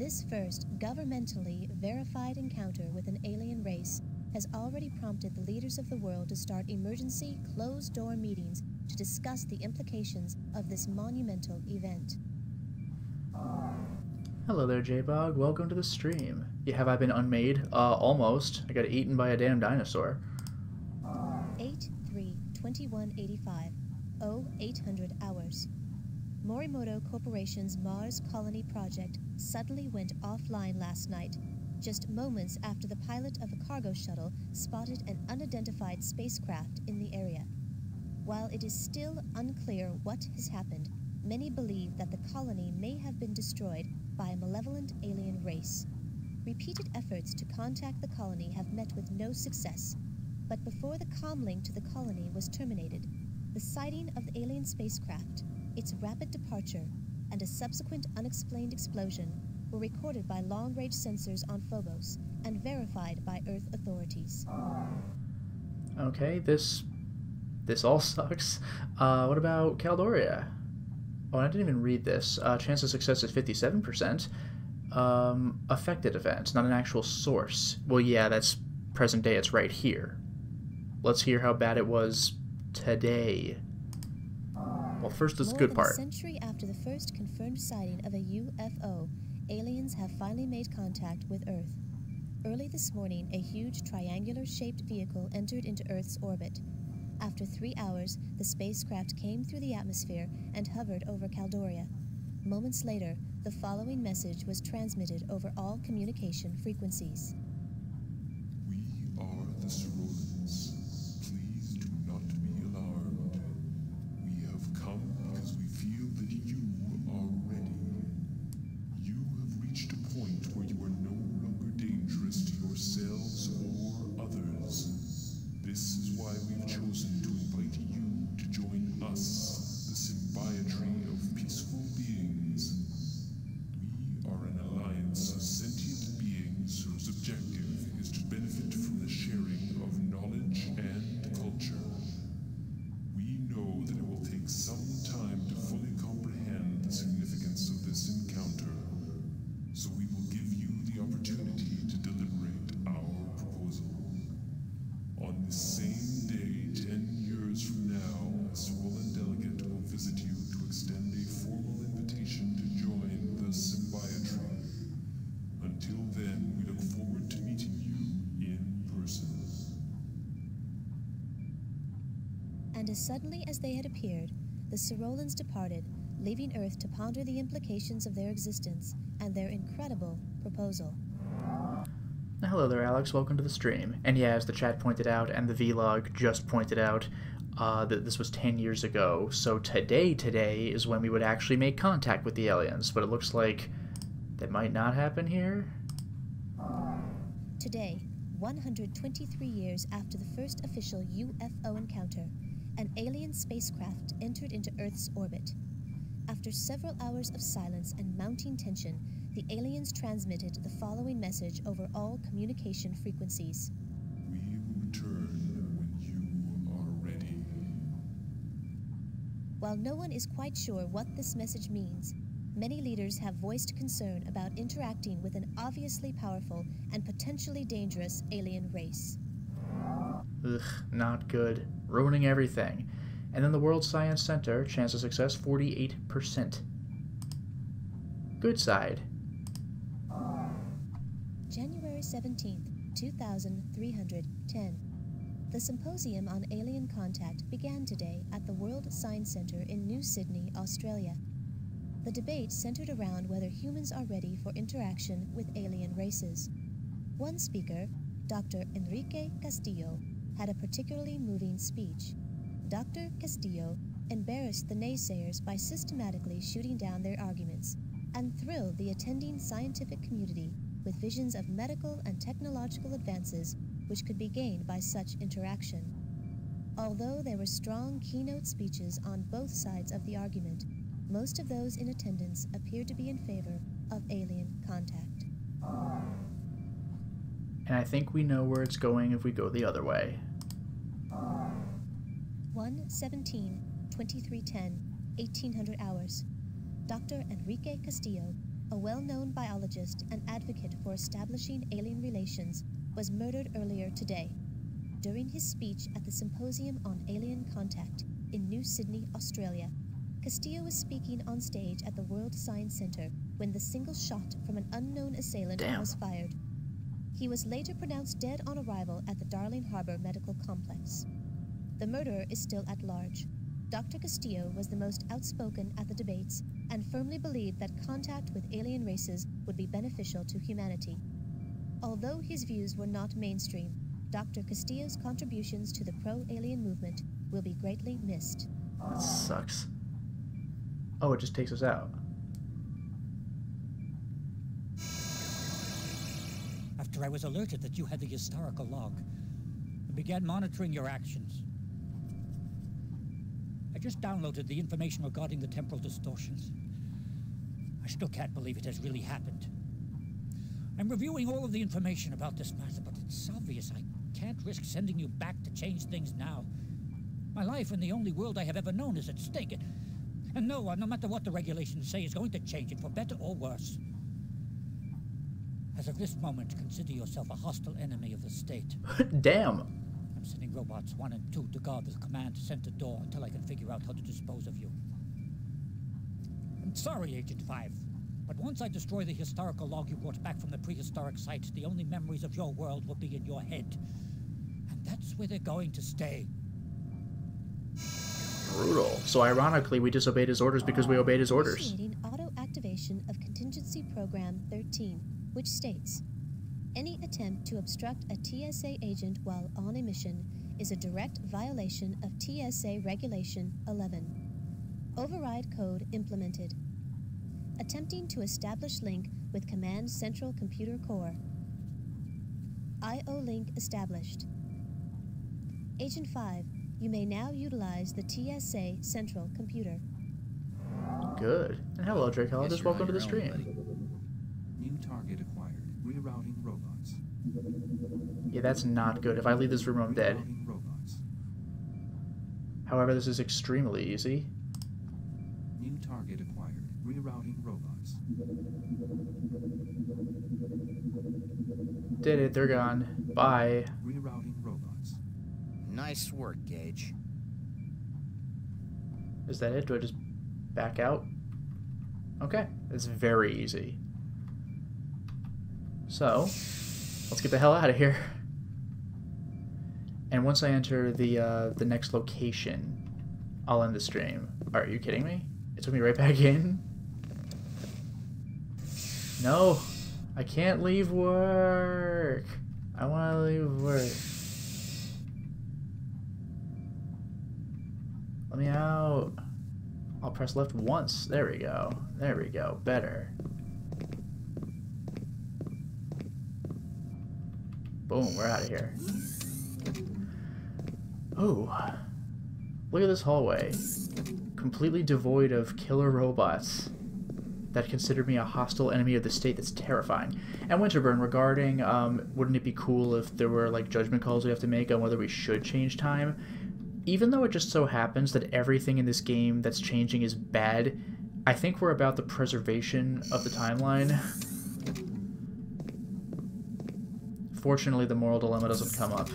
D: This first governmentally verified encounter with an alien race has already prompted the leaders of the world to start emergency closed door meetings to discuss the implications of this monumental event.
A: Hello there, J-Bog. Welcome to the stream. Yeah, have I been unmade? Uh, almost. I got eaten by a damn dinosaur.
D: 8 3 2185 0800 hours. Morimoto Corporation's Mars Colony project suddenly went offline last night, just moments after the pilot of a cargo shuttle spotted an unidentified spacecraft in the area. While it is still unclear what has happened, many believe that the colony may have been destroyed by a malevolent alien race. Repeated efforts to contact the colony have met with no success, but before the comlink to the colony was terminated, the sighting of the alien spacecraft, its rapid departure, and a subsequent unexplained explosion were recorded by long range sensors on Phobos and verified by Earth authorities.
A: Okay, this this all (laughs) sucks. Uh, what about Caldoria? Oh, I didn't even read this. Uh, chance of success is 57%. Um, affected event, not an actual source. Well, yeah, that's present day. It's right here. Let's hear how bad it was today. Well, first is the
D: More
A: good
D: than
A: part.
D: A century after the first confirmed sighting of a UFO, aliens have finally made contact with Earth. Early this morning, a huge triangular shaped vehicle entered into Earth's orbit. After three hours, the spacecraft came through the atmosphere and hovered over Caldoria. Moments later, the following message was transmitted over all communication frequencies.
H: We are the
D: as suddenly as they had appeared, the Cyrollans departed, leaving Earth to ponder the implications of their existence and their incredible proposal.
A: Hello there, Alex. Welcome to the stream. And yeah, as the chat pointed out, and the vlog just pointed out, uh, that this was 10 years ago. So today, today is when we would actually make contact with the aliens. But it looks like that might not happen here.
D: Today, 123 years after the first official UFO encounter, an alien spacecraft entered into Earth's orbit. After several hours of silence and mounting tension, the aliens transmitted the following message over all communication frequencies.
L: We return when you are ready.
D: While no one is quite sure what this message means, many leaders have voiced concern about interacting with an obviously powerful and potentially dangerous alien race.
A: Ugh, not good. Ruining everything. And then the World Science Center, chance of success 48%. Good side.
D: January 17th, 2310. The Symposium on Alien Contact began today at the World Science Center in New Sydney, Australia. The debate centered around whether humans are ready for interaction with alien races. One speaker, Dr. Enrique Castillo, had a particularly moving speech. Dr. Castillo embarrassed the naysayers by systematically shooting down their arguments and thrilled the attending scientific community with visions of medical and technological advances which could be gained by such interaction. Although there were strong keynote speeches on both sides of the argument, most of those in attendance appeared to be in favor of alien contact.
A: And I think we know where it's going if we go the other way.
D: 117 2310 1800 hours. Dr. Enrique Castillo, a well known biologist and advocate for establishing alien relations, was murdered earlier today. During his speech at the Symposium on Alien Contact in New Sydney, Australia, Castillo was speaking on stage at the World Science Center when the single shot from an unknown assailant
A: Damn.
D: was fired. He was later pronounced dead on arrival at the Darling Harbour Medical Complex. The murderer is still at large. Dr. Castillo was the most outspoken at the debates and firmly believed that contact with alien races would be beneficial to humanity. Although his views were not mainstream, Dr. Castillo's contributions to the pro alien movement will be greatly missed.
A: That sucks. Oh, it just takes us out.
G: After I was alerted that you had the historical log, I began monitoring your actions. I just downloaded the information regarding the temporal distortions. I still can't believe it has really happened. I'm reviewing all of the information about this matter, but it's obvious I can't risk sending you back to change things now. My life in the only world I have ever known is at stake. And, and no one, no matter what the regulations say, is going to change it for better or worse. As of this moment, consider yourself a hostile enemy of the state. (laughs)
A: Damn.
G: I'm sending robots one and two to guard the command center door until I can figure out how to dispose of you. I'm sorry, Agent 5, but once I destroy the historical log you brought back from the prehistoric site, the only memories of your world will be in your head. And that's where they're going to stay.
A: Brutal. So ironically, we disobeyed his orders because we obeyed his orders.
D: Initiating auto activation of Contingency Program 13, which states Any attempt to obstruct a TSA agent while on a mission is a direct violation of TSA Regulation 11. Override code implemented. Attempting to establish link with Command Central Computer Core. IO link established. Agent 5, you may now utilize the TSA Central Computer.
A: Good. And hello, Dracologist.
E: Yes, you're
A: Welcome to the stream.
E: buddy. New target acquired. Rerouting robots.
A: Yeah, that's not good. If I leave this room, I'm dead.
E: Robots.
A: However, this is extremely easy.
E: New target acquired. Rerouting robots.
A: Did it. They're gone. Bye.
E: Rerouting robots.
J: Nice work, Gage.
A: Is that it? Do I just back out? Okay. It's very easy. So, let's get the hell out of here. And once I enter the uh, the next location, I'll end the stream. Are you kidding me? It took me right back in? No, I can't leave work. I want to leave work. Let me out. I'll press left once. There we go. There we go. Better. Boom, we're out of here. Oh. Look at this hallway. Completely devoid of killer robots that consider me a hostile enemy of the state that's terrifying. And Winterburn, regarding um, wouldn't it be cool if there were like judgment calls we have to make on whether we should change time? Even though it just so happens that everything in this game that's changing is bad, I think we're about the preservation of the timeline. Fortunately, the moral dilemma doesn't come up.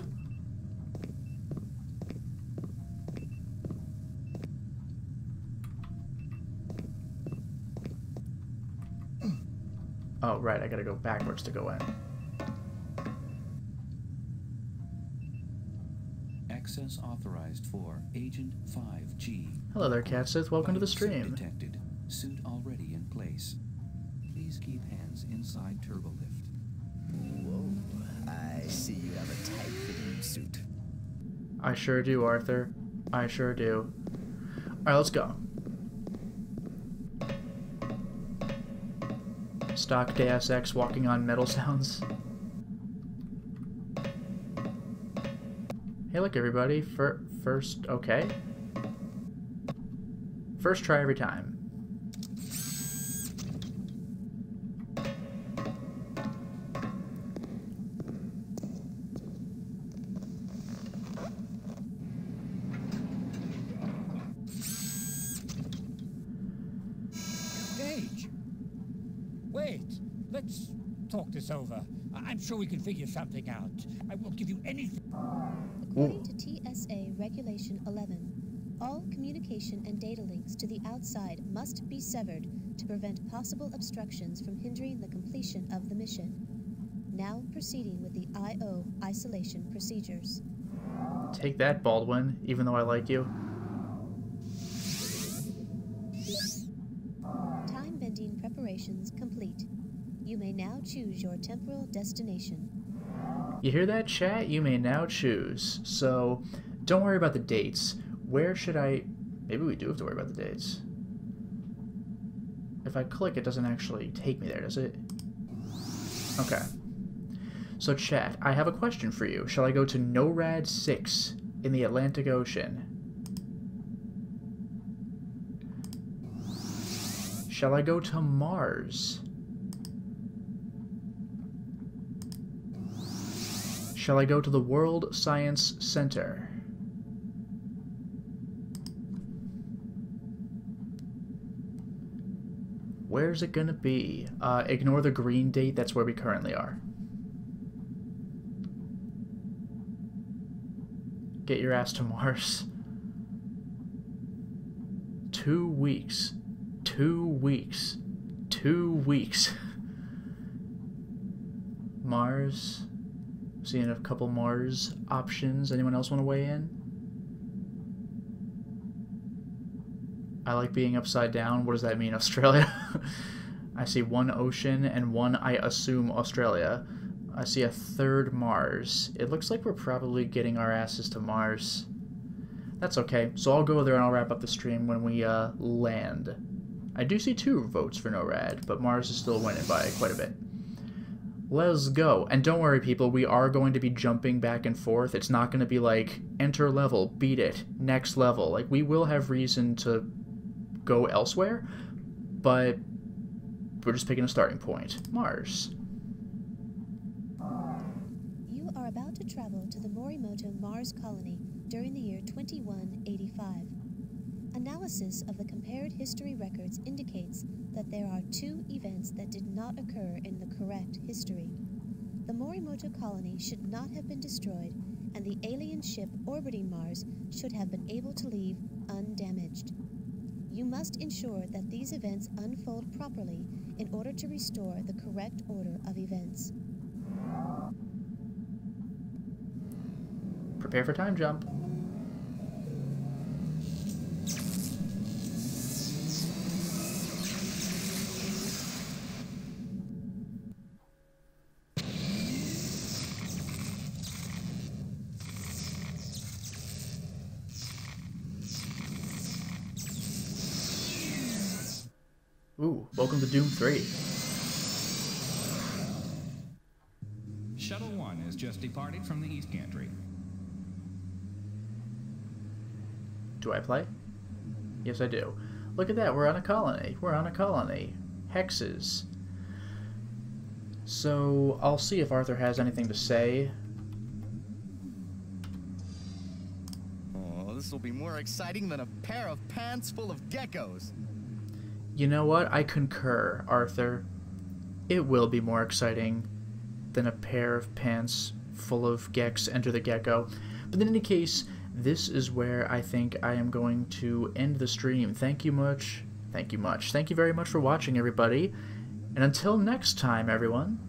A: Oh, right, I gotta go backwards to go in.
E: Access authorized for Agent 5G.
A: Hello there, Catsith. Welcome to the stream.
E: Detected. Suit already in place. Please keep hands inside turbolift.
J: Whoa, I see you have a tight-fitting suit.
A: I sure do, Arthur. I sure do. Alright, let's go. Stock Deus Ex walking on metal (laughs) sounds. Hey, look, everybody. Fir first, okay. First try every time.
G: Sure we can figure something out. I won't give you anything.
D: According to TSA Regulation 11, all communication and data links to the outside must be severed to prevent possible obstructions from hindering the completion of the mission. Now proceeding with the IO isolation procedures.
A: Take that, Baldwin, even though I like you.
D: Time bending preparations complete. You may now choose your temporal destination.
A: You hear that, chat? You may now choose. So, don't worry about the dates. Where should I... Maybe we do have to worry about the dates. If I click, it doesn't actually take me there, does it? Okay. So, chat, I have a question for you. Shall I go to NORAD 6 in the Atlantic Ocean? Shall I go to Mars? Shall I go to the World Science Center? Where's it gonna be? Uh, ignore the green date, that's where we currently are. Get your ass to Mars. Two weeks. Two weeks. Two weeks. (laughs) Mars. Seeing a couple Mars options. Anyone else want to weigh in? I like being upside down. What does that mean, (laughs) Australia? I see one ocean and one, I assume, Australia. I see a third Mars. It looks like we're probably getting our asses to Mars. That's okay. So I'll go there and I'll wrap up the stream when we uh, land. I do see two votes for NORAD, but Mars is still winning by quite a bit. Let's go. And don't worry, people, we are going to be jumping back and forth. It's not going to be like, enter level, beat it, next level. Like, we will have reason to go elsewhere, but we're just picking a starting point. Mars.
D: You are about to travel to the Morimoto Mars colony during the year 2185. Analysis of the compared history records indicates that there are two events that did not occur in the correct history. The Morimoto colony should not have been destroyed, and the alien ship orbiting Mars should have been able to leave undamaged. You must ensure that these events unfold properly in order to restore the correct order of events.
A: Prepare for time jump. Ooh, welcome to Doom 3.
R: Shuttle 1 has just departed from the East Gantry.
A: Do I play? Yes, I do. Look at that, we're on a colony. We're on a colony. Hexes. So, I'll see if Arthur has anything to say.
J: Oh, this will be more exciting than a pair of pants full of geckos.
A: You know what? I concur, Arthur. It will be more exciting than a pair of pants full of gecks enter the gecko. But in any case, this is where I think I am going to end the stream. Thank you much. Thank you much. Thank you very much for watching, everybody. And until next time, everyone,